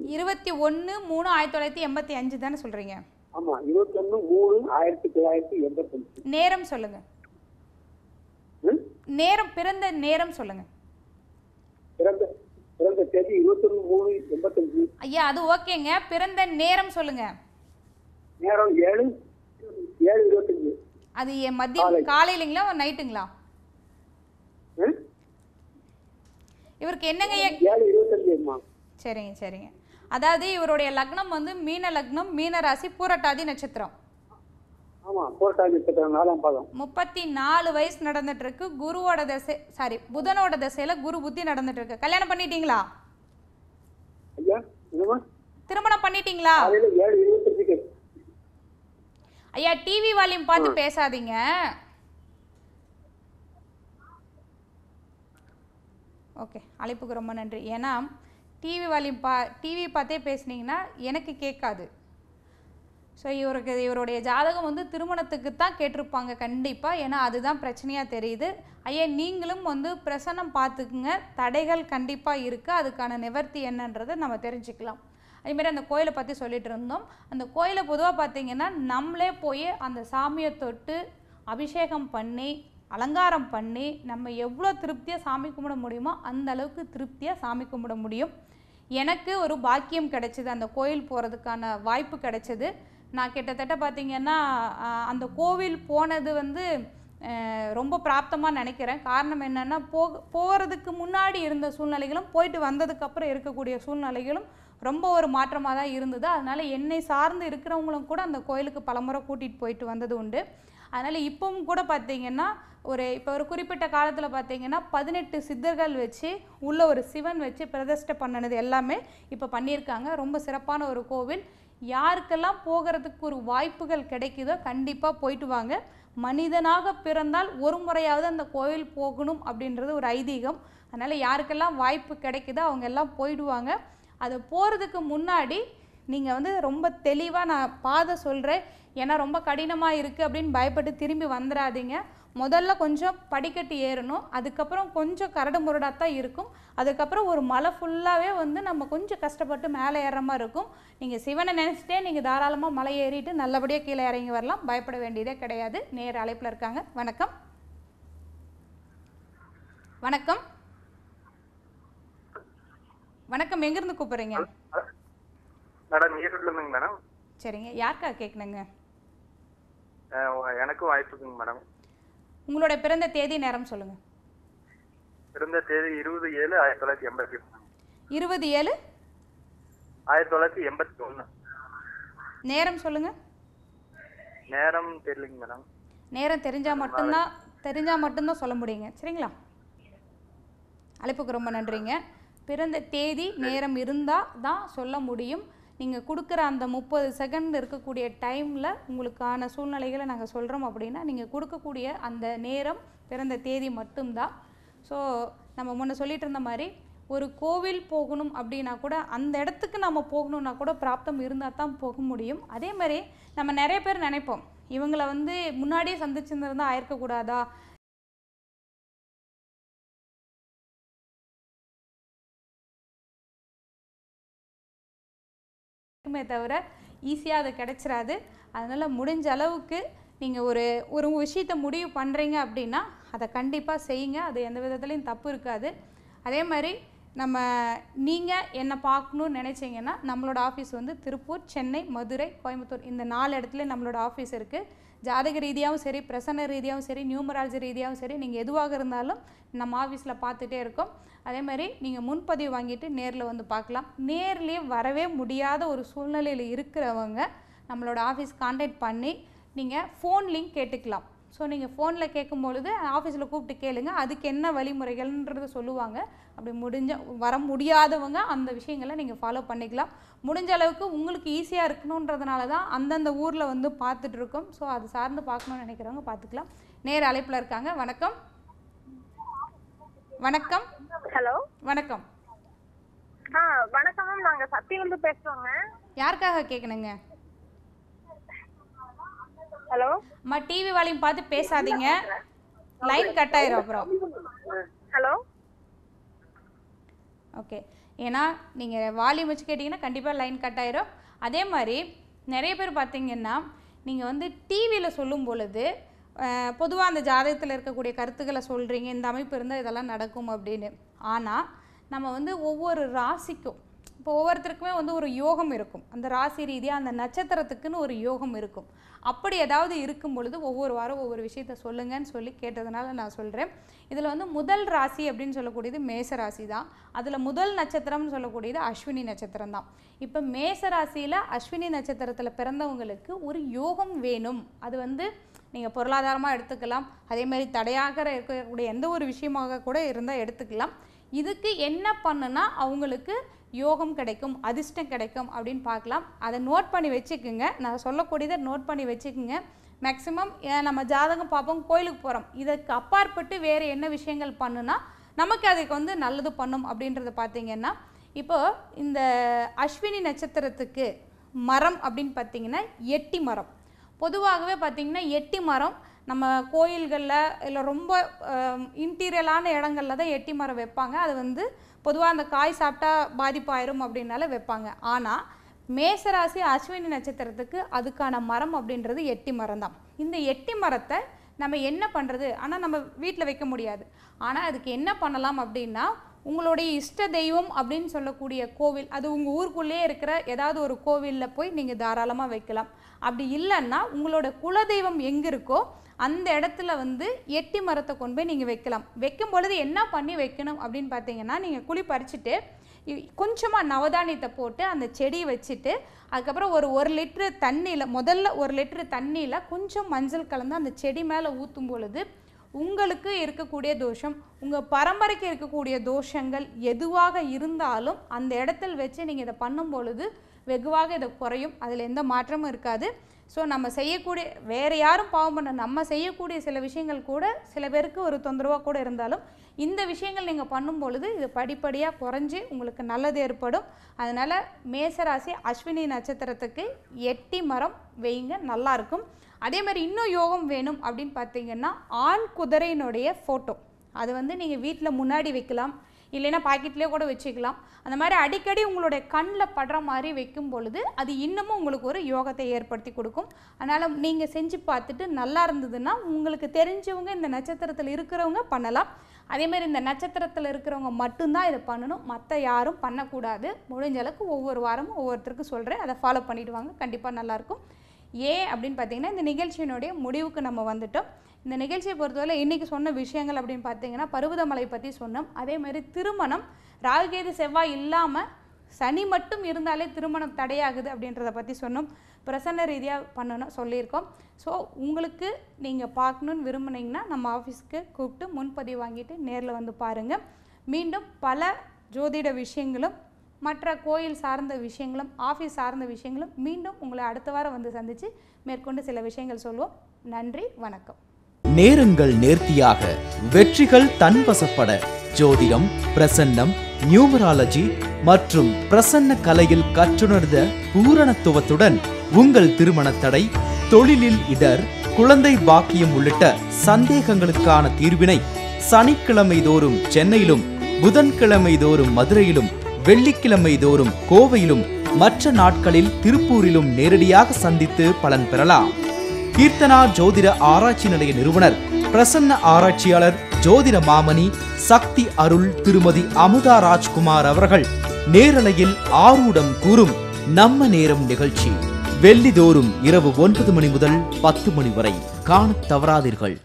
இருபத்தி ஒன்று மூணு ஆயிரத்தி தொள்ளாயிரத்தி எண்பத்தி அஞ்சு தானே சொல்கிறீங்க ஆமாம் இருபத்தொன்று மூணு ஆயிரத்தி தொள்ளாயிரத்தி எண்பத்தஞ்சு நேரம் சொல்லுங்கள் ம்? நேரம் பிறந்த நேரம் சொல்லுங்கள் பிறந்த பிறந்த தேதி இருபத்தொன்று மூணு எண்பத்தஞ்சு ஐயா அது ஓகேங்க. பிறந்த நேரம் சொல்லுங்கள் நேரம் ஏழு ஏழு இருபத்தஞ்சு. அது மதியம் காலையிலங்களா நைட்டுங்களா? இவருக்கு என்னங்க ஏழு இருபத்தஞ்சுமா சரிங்க சரிங்க. அதாவது இவருடைய லக்னம் வந்து மீன லக்னம் மீன ராசி பூரட்டாதி நட்சத்திரம். முப்பத்தி நாலு வயசு நடந்துட்டு இருக்கு குருவோட தசை சாரி புதனோட தசையில குரு புத்தி நடந்துட்டு இருக்கு கல்யாணம் பண்ணிட்டீங்களா? திருமணம் பண்ணிட்டீங்களா? ஐயா டிவி வால்யூம் பார்த்து பேசாதீங்க. ஓகே அழைப்புக்கு ரொம்ப நன்றி. ஏன்னா டிவி வால்யூம் பா டிவி பார்த்தே பேசுனீங்கன்னா எனக்கு கேட்காது. ஸோ இவருக்கு இவருடைய ஜாதகம் வந்து திருமணத்துக்கு தான் கேட்டிருப்பாங்க கண்டிப்பாக ஏன்னா அதுதான் பிரச்சனையாக தெரியுது. ஐயா நீங்களும் வந்து பிரசன்னம் பார்த்துக்குங்க. தடைகள் கண்டிப்பாக இருக்குது அதுக்கான நிவர்த்தி என்னன்றதை நம்ம தெரிஞ்சுக்கலாம். அதுமாரி அந்த கோயிலை பற்றி சொல்லிட்டு இருந்தோம். அந்த கோயிலை பொதுவாக பார்த்தீங்கன்னா நம்மளே போய் அந்த சாமியை தொட்டு அபிஷேகம் பண்ணி அலங்காரம் பண்ணி நம்ம எவ்வளோ திருப்தியாக சாமி கும்பிட முடியுமோ அந்த அளவுக்கு திருப்தியாக சாமி கும்பிட முடியும். எனக்கு ஒரு பாக்கியம் கிடைச்சிது அந்த கோயில் போகிறதுக்கான வாய்ப்பு கிடைச்சிது. நான் கிட்டத்தட்ட பார்த்திங்கன்னா அந்த கோவில் போனது வந்து ரொம்ப பிராப்தமாக நினைக்கிறேன். காரணம் என்னென்னா போக போகிறதுக்கு முன்னாடி இருந்த சூழ்நிலைகளும் போயிட்டு வந்ததுக்கப்புறம் இருக்கக்கூடிய சூழ்நிலைகளும் ரொம்ப ஒரு மாற்றமாக தான் இருந்தது. அதனால் என்னை சார்ந்து இருக்கிறவங்களும் கூட அந்த கோயிலுக்கு பலமுறை கூட்டிகிட்டு போயிட்டு வந்தது உண்டு. அதனால் இப்போவும் கூட பார்த்தீங்கன்னா ஒரு இப்போ ஒரு குறிப்பிட்ட காலத்தில் பார்த்தீங்கன்னா பதினெட்டு சித்தர்கள் வச்சு உள்ள ஒரு சிவன் வச்சு பிரதிஷ்டை பண்ணினது எல்லாமே இப்போ பண்ணியிருக்காங்க. ரொம்ப சிறப்பான ஒரு கோவில். யாருக்கெல்லாம் போகிறதுக்கு ஒரு வாய்ப்புகள் கிடைக்குதோ கண்டிப்பாக போயிட்டு வாங்க. மனிதனாக பிறந்தால் ஒரு முறையாவது அந்த கோவில் போகணும் அப்படின்றது ஒரு ஐதீகம். அதனால் யாருக்கெல்லாம் வாய்ப்பு கிடைக்குதோ அவங்க எல்லாம் போயிடுவாங்க. அது போகிறதுக்கு முன்னாடி நீங்கள் வந்து ரொம்ப தெளிவாக நான் பாதை சொல்கிறேன் ஏன்னா ரொம்ப கடினமாக இருக்குது அப்படின்னு பயப்பட்டு திரும்பி வந்துடாதீங்க முதல்ல கொஞ்சம் படிக்கட்டு ஏறணும். அதுக்கப்புறம் கொஞ்சம் கரடு முரடாக தான் இருக்கும். அதுக்கப்புறம் ஒரு மலை ஃபுல்லாகவே வந்து நம்ம கொஞ்சம் கஷ்டப்பட்டு மேலே ஏறுற மாதிரி இருக்கும். நீங்கள் சிவனை நினச்சிட்டே நீங்கள் தாராளமாக மலை ஏறிட்டு நல்லபடியாக கீழே இறங்கி வரலாம். பயப்பட வேண்டியதே கிடையாது. நேர் அழைப்பில் இருக்காங்க. வணக்கம். வணக்கம். வணக்கம். எங்கேருந்து கூப்பிட்றீங்க? மேடம் ஈரோட்ல இருந்துங்க மேடம். சரிங்க. யாருக்கா கேட்கணுங்க எனக்கும் வாய்ப்புக்குங்க மேடம். உங்களோட பிறந்த தேதி நேரம் சொல்லுங்கள் பிறந்த தேதி இருபது ஏழு ஆயிரத்தி தொள்ளாயிரத்தி எண்பத்தி இருபது ஏழு? ஆயிரத்தி தொள்ளாயிரத்தி எண்பத்தி ஒன்று. நேரம் சொல்லுங்கள் நேரம் தெரியலைங்க மேடம். நேரம் தெரிஞ்சால் மட்டும்தான் தெரிஞ்சால் மட்டும்தான் சொல்ல முடியுங்க. சரிங்களா? அழைப்புக்கு ரொம்ப நன்றிங்க. பிறந்த தேதி நேரம் இருந்தால் தான் சொல்ல முடியும். நீங்கள் கொடுக்குற அந்த முப்பது செகண்ட் இருக்கக்கூடிய டைமில் உங்களுக்கான சூழ்நிலைகளை நாங்கள் சொல்கிறோம் அப்படின்னா நீங்கள் கொடுக்கக்கூடிய அந்த நேரம் பிறந்த தேதி மட்டும்தான். ஸோ நம்ம முன்ன சொல்லிட்டு இருந்த மாதிரி ஒரு கோவில் போகணும் அப்படின்னா கூட அந்த இடத்துக்கு நம்ம போகணுன்னா கூட பிராப்தம் இருந்தால் தான் போக முடியும். அதே மாதிரி நம்ம நிறைய பேர் நினைப்போம் இவங்கள வந்து முன்னாடியே சந்திச்சிருந்திருந்தா ஆயிருக்கக்கூடாதா இருக்குமே தவிர ஈஸியாக அது கிடைச்சிராது. அதனால் முடிஞ்ச அளவுக்கு நீங்கள் ஒரு ஒரு விஷயத்தை முடிவு பண்ணுறீங்க அப்படின்னா அதை கண்டிப்பாக செய்யுங்க. அது எந்த விதத்துலேயும் தப்பு இருக்காது. அதே மாதிரி நம்ம நீங்கள் என்னை பார்க்கணுன்னு நினச்சிங்கன்னா நம்மளோட ஆஃபீஸ் வந்து திருப்பூர் சென்னை மதுரை கோயம்புத்தூர் இந்த நாலு இடத்துல நம்மளோட ஆஃபீஸ் இருக்குது ஜாதக ரீதியாகவும் சரி பிரசன்ன ரீதியாகவும் சரி நியூமராலஜி ரீதியாகவும் சரி நீங்கள் எதுவாக இருந்தாலும் நம்ம ஆஃபீஸில் பார்த்துட்டே இருக்கோம். அதே மாதிரி நீங்கள் முன்பதிவு வாங்கிட்டு நேரில் வந்து பார்க்கலாம். நேர்லேயே வரவே முடியாத ஒரு சூழ்நிலையில் இருக்கிறவங்க நம்மளோட ஆஃபீஸ் கான்டாக்ட் பண்ணி நீங்கள் ஃபோன் லிங்க் கேட்டுக்கலாம். ஸோ நீங்கள் ஃபோனில் கேட்கும் பொழுது ஆஃபீஸில் கூப்பிட்டு கேளுங்க அதுக்கு என்ன வழிமுறைகள்ன்றது சொல்லுவாங்க. அப்படி முடிஞ்ச வர முடியாதவங்க அந்த விஷயங்களை நீங்கள் ஃபாலோ பண்ணிக்கலாம். முடிஞ்ச அளவுக்கு உங்களுக்கு ஈஸியாக இருக்கணுன்றதுனால தான் அந்தந்த ஊரில் வந்து பார்த்துட்டு இருக்கோம் ஸோ அது சார்ந்து பார்க்கணும்னு நினைக்கிறவங்க பார்த்துக்கலாம். நேர் அழைப்பில் இருக்காங்க. வணக்கம். வணக்கம். ஹலோ வணக்கம். ஆ வணக்கம் மேம் நாங்க சத்தியிலிருந்து பேசுறோங்க. யாருக்காக கேட்கணுங்க ஹலோ? அம்மா டிவி வால்யூம் பார்த்து பேசாதீங்க. லைன் கட் ஆயிரும் அப்புறம். ஹலோ? ஓகே ஏன்னா நீங்கள் வால்யூம் வச்சு கேட்டிங்கன்னா கண்டிப்பாக லைன் கட் ஆயிரும். அதே மாதிரி நிறைய பேர் பார்த்தீங்கன்னா நீங்கள் வந்து டிவியில் சொல்லும் பொழுது பொதுவாக அந்த ஜாதகத்தில் இருக்கக்கூடிய கருத்துக்களை சொல்கிறீங்க இந்த அமைப்பு இருந்தால் இதெல்லாம் நடக்கும் அப்படின்னு. ஆனால் நம்ம வந்து ஒவ்வொரு ராசிக்கும் இப்போ ஒவ்வொருத்தருக்குமே வந்து ஒரு யோகம் இருக்கும். அந்த ராசி ரீதியாக அந்த நட்சத்திரத்துக்குன்னு ஒரு யோகம் இருக்கும். அப்படி ஏதாவது இருக்கும் பொழுது ஒவ்வொரு வாரம் ஒவ்வொரு விஷயத்த சொல்லுங்கன்னு சொல்லி கேட்டதுனால நான் சொல்கிறேன் இதில் வந்து முதல் ராசி அப்படின்னு சொல்லக்கூடியது மேச ராசி தான் அதில் முதல் நட்சத்திரம்னு சொல்லக்கூடியது அஸ்வினி நட்சத்திரம் தான் இப்போ மேச ராசியில் அஸ்வினி நட்சத்திரத்தில் பிறந்தவங்களுக்கு ஒரு யோகம் வேணும். அது வந்து நீங்கள் பொருளாதாரமாக எடுத்துக்கலாம். அதே மாதிரி தடையாக இருக்கக்கூடிய எந்த ஒரு விஷயமாக கூட இருந்தால் எடுத்துக்கலாம். இதுக்கு என்ன பண்ணுனா அவங்களுக்கு யோகம் கிடைக்கும் அதிர்ஷ்டம் கிடைக்கும் அப்படின்னு பார்க்கலாம். அதை நோட் பண்ணி வச்சுக்கோங்க. நான் சொல்லக்கூடியதை நோட் பண்ணி வச்சுக்குங்க. மேக்ஸிமம் நம்ம ஜாதகம் பார்ப்போம் கோயிலுக்கு போகிறோம் இதற்கு அப்பாற்பட்டு வேறு என்ன விஷயங்கள் பண்ணுனா நமக்கு அதுக்கு வந்து நல்லது பண்ணும் அப்படின்றத பார்த்தீங்கன்னா இப்போ இந்த அஸ்வினி நட்சத்திரத்துக்கு மரம் அப்படின்னு பார்த்தீங்கன்னா எட்டி மரம். பொதுவாகவே பார்த்திங்கன்னா எட்டி மரம் நம்ம கோயில்களில் இல்லை ரொம்ப இன்டீரியலான இடங்கள்ல தான் எட்டி மரம் வைப்பாங்க. அது வந்து பொதுவாக அந்த காய் சாப்பிட்டா பாதிப்பாயிரும் அப்படின்னால வைப்பாங்க. ஆனால் மேசராசி அஸ்வினி நட்சத்திரத்துக்கு அதுக்கான மரம் அப்படின்றது எட்டி மரம் தான் இந்த எட்டி மரத்தை நம்ம என்ன பண்ணுறது ஆனால் நம்ம வீட்டில் வைக்க முடியாது. ஆனால் அதுக்கு என்ன பண்ணலாம் அப்படின்னா உங்களுடைய இஷ்ட தெய்வம் அப்படின்னு சொல்லக்கூடிய கோவில் அது உங்கள் ஊருக்குள்ளேயே இருக்கிற ஏதாவது ஒரு கோவிலில் போய் நீங்கள் தாராளமாக வைக்கலாம். அப்படி இல்லைன்னா உங்களோட குலதெய்வம் எங்கே இருக்கோ அந்த இடத்துல வந்து எட்டி மரத்தை கொண்டு போய் நீங்கள் வைக்கலாம். வைக்கும் பொழுது என்ன பண்ணி வைக்கணும் அப்படின்னு பார்த்தீங்கன்னா நீங்கள் குழி பறிச்சுட்டு கொஞ்சமாக நவதானியத்தை போட்டு அந்த செடி வச்சுட்டு அதுக்கப்புறம் ஒரு ஒரு லிட்ரு தண்ணியில் முதல்ல ஒரு லிட்ரு தண்ணியில் கொஞ்சம் மஞ்சள் கலந்து அந்த செடி மேலே ஊற்றும் பொழுது உங்களுக்கு இருக்கக்கூடிய தோஷம் உங்கள் பரம்பரைக்கு இருக்கக்கூடிய தோஷங்கள் எதுவாக இருந்தாலும் அந்த இடத்தில் வச்சு நீங்கள் இதை பண்ணும் பொழுது வெகுவாக இதை குறையும். அதில் எந்த மாற்றமும் இருக்காது. ஸோ நம்ம செய்யக்கூடிய வேறு யாரும் பாவம் பண்ண நம்ம செய்யக்கூடிய சில விஷயங்கள் கூட சில பேருக்கு ஒரு தொந்தரவாக கூட இருந்தாலும் இந்த விஷயங்கள் நீங்கள் பண்ணும் பொழுது இது படிப்படியாக குறைஞ்சி உங்களுக்கு நல்லது ஏற்படும். அதனால் மேசராசி அஸ்வினி நட்சத்திரத்துக்கு எட்டி மரம் வெயிங்க நல்லாயிருக்கும் அதே மாதிரி இன்னும் யோகம் வேணும் அப்படின்னு பார்த்தீங்கன்னா ஆண் குதிரையினுடைய ஃபோட்டோ அது வந்து நீங்கள் வீட்டில் முன்னாடி வைக்கலாம். இல்லைன்னா பாக்கெட்லேயே கூட வச்சுக்கலாம். அந்த மாதிரி அடிக்கடி உங்களுடைய கண்ணில் படுற மாதிரி வைக்கும் பொழுது அது இன்னமும் உங்களுக்கு ஒரு யோகத்தை ஏற்படுத்தி கொடுக்கும். அதனால் நீங்கள் செஞ்சு பார்த்துட்டு நல்லா இருந்ததுன்னா உங்களுக்கு தெரிஞ்சவங்க இந்த நட்சத்திரத்தில் இருக்கிறவங்க பண்ணலாம். அதேமாதிரி இந்த நட்சத்திரத்தில் இருக்கிறவங்க மட்டும்தான் இதை பண்ணணும். மற்ற யாரும் பண்ணக்கூடாது. முடிஞ்ச அளவுக்கு ஒவ்வொரு வாரமும் ஒவ்வொருத்தருக்கும் சொல்கிறேன் அதை ஃபாலோ பண்ணிவிடுவாங்க கண்டிப்பாக நல்லாயிருக்கும் ஏன் அப்படின்னு பார்த்தீங்கன்னா இந்த நிகழ்ச்சியினுடைய முடிவுக்கு நம்ம வந்துட்டோம். இந்த நிகழ்ச்சியை பொறுத்தவரை இன்றைக்கி சொன்ன விஷயங்கள் அப்படின்னு பார்த்தீங்கன்னா பருவதமலை பற்றி சொன்னோம். அதே மாதிரி திருமணம் ராகுகேது செவ்வாய் இல்லாமல் சனி மட்டும் இருந்தாலே திருமணம் தடையாகுது அப்படின்றத பற்றி சொன்னோம். பிரசன்ன ரீதியாக பண்ணணும் சொல்லியிருக்கோம். ஸோ உங்களுக்கு நீங்கள் பார்க்கணுன்னு விரும்புனீங்கன்னா நம்ம ஆஃபீஸ்க்கு கூப்பிட்டு முன்பதிவு வாங்கிட்டு நேரில் வந்து பாருங்கள் மீண்டும் பல ஜோதிட விஷயங்களும் மற்ற கோயில் சார்ந்த விஷயங்களும் ஆஃபீஸ் சார்ந்த விஷயங்களும் மீண்டும் உங்களை அடுத்த வாரம் வந்து சந்தித்து மேற்கொண்டு சில விஷயங்கள் சொல்லுவோம் நன்றி வணக்கம். நேரங்கள் நேர்த்தியாக வெற்றிகள் தன்வசப்பட. ஜோதிடம் பிரசன்னம் நியூமராலஜி மற்றும் பிரசன்ன கலையில் கற்றுணர்ந்த பூரணத்துவத்துடன் உங்கள் திருமண தடை தொழிலில் இடர் குழந்தை பாக்கியம் உள்ளிட்ட சந்தேகங்களுக்கான தீர்வினை சனிக்கிழமை தோறும் சென்னையிலும் புதன்கிழமை தோறும் மதுரையிலும் வெள்ளிக்கிழமை தோறும் கோவையிலும் மற்ற நாட்களில் திருப்பூரிலும் நேரடியாக சந்தித்து பலன் பெறலாம். கீர்த்தனா ஜோதிட ஆராய்ச்சி நிலைய நிறுவனர் பிரசன்ன ஆராய்ச்சியாளர் ஜோதிட மாமணி சக்தி அருள் திருமதி அமுதா ராஜ்குமார் அவர்கள் நேரலையில் ஆரூடம் கூறும் நம்ம நேரம் நிகழ்ச்சி. வெள்ளிதோறும் இரவு ஒன்பது மணி முதல் பத்து மணி வரை காண தவறாதீர்கள்.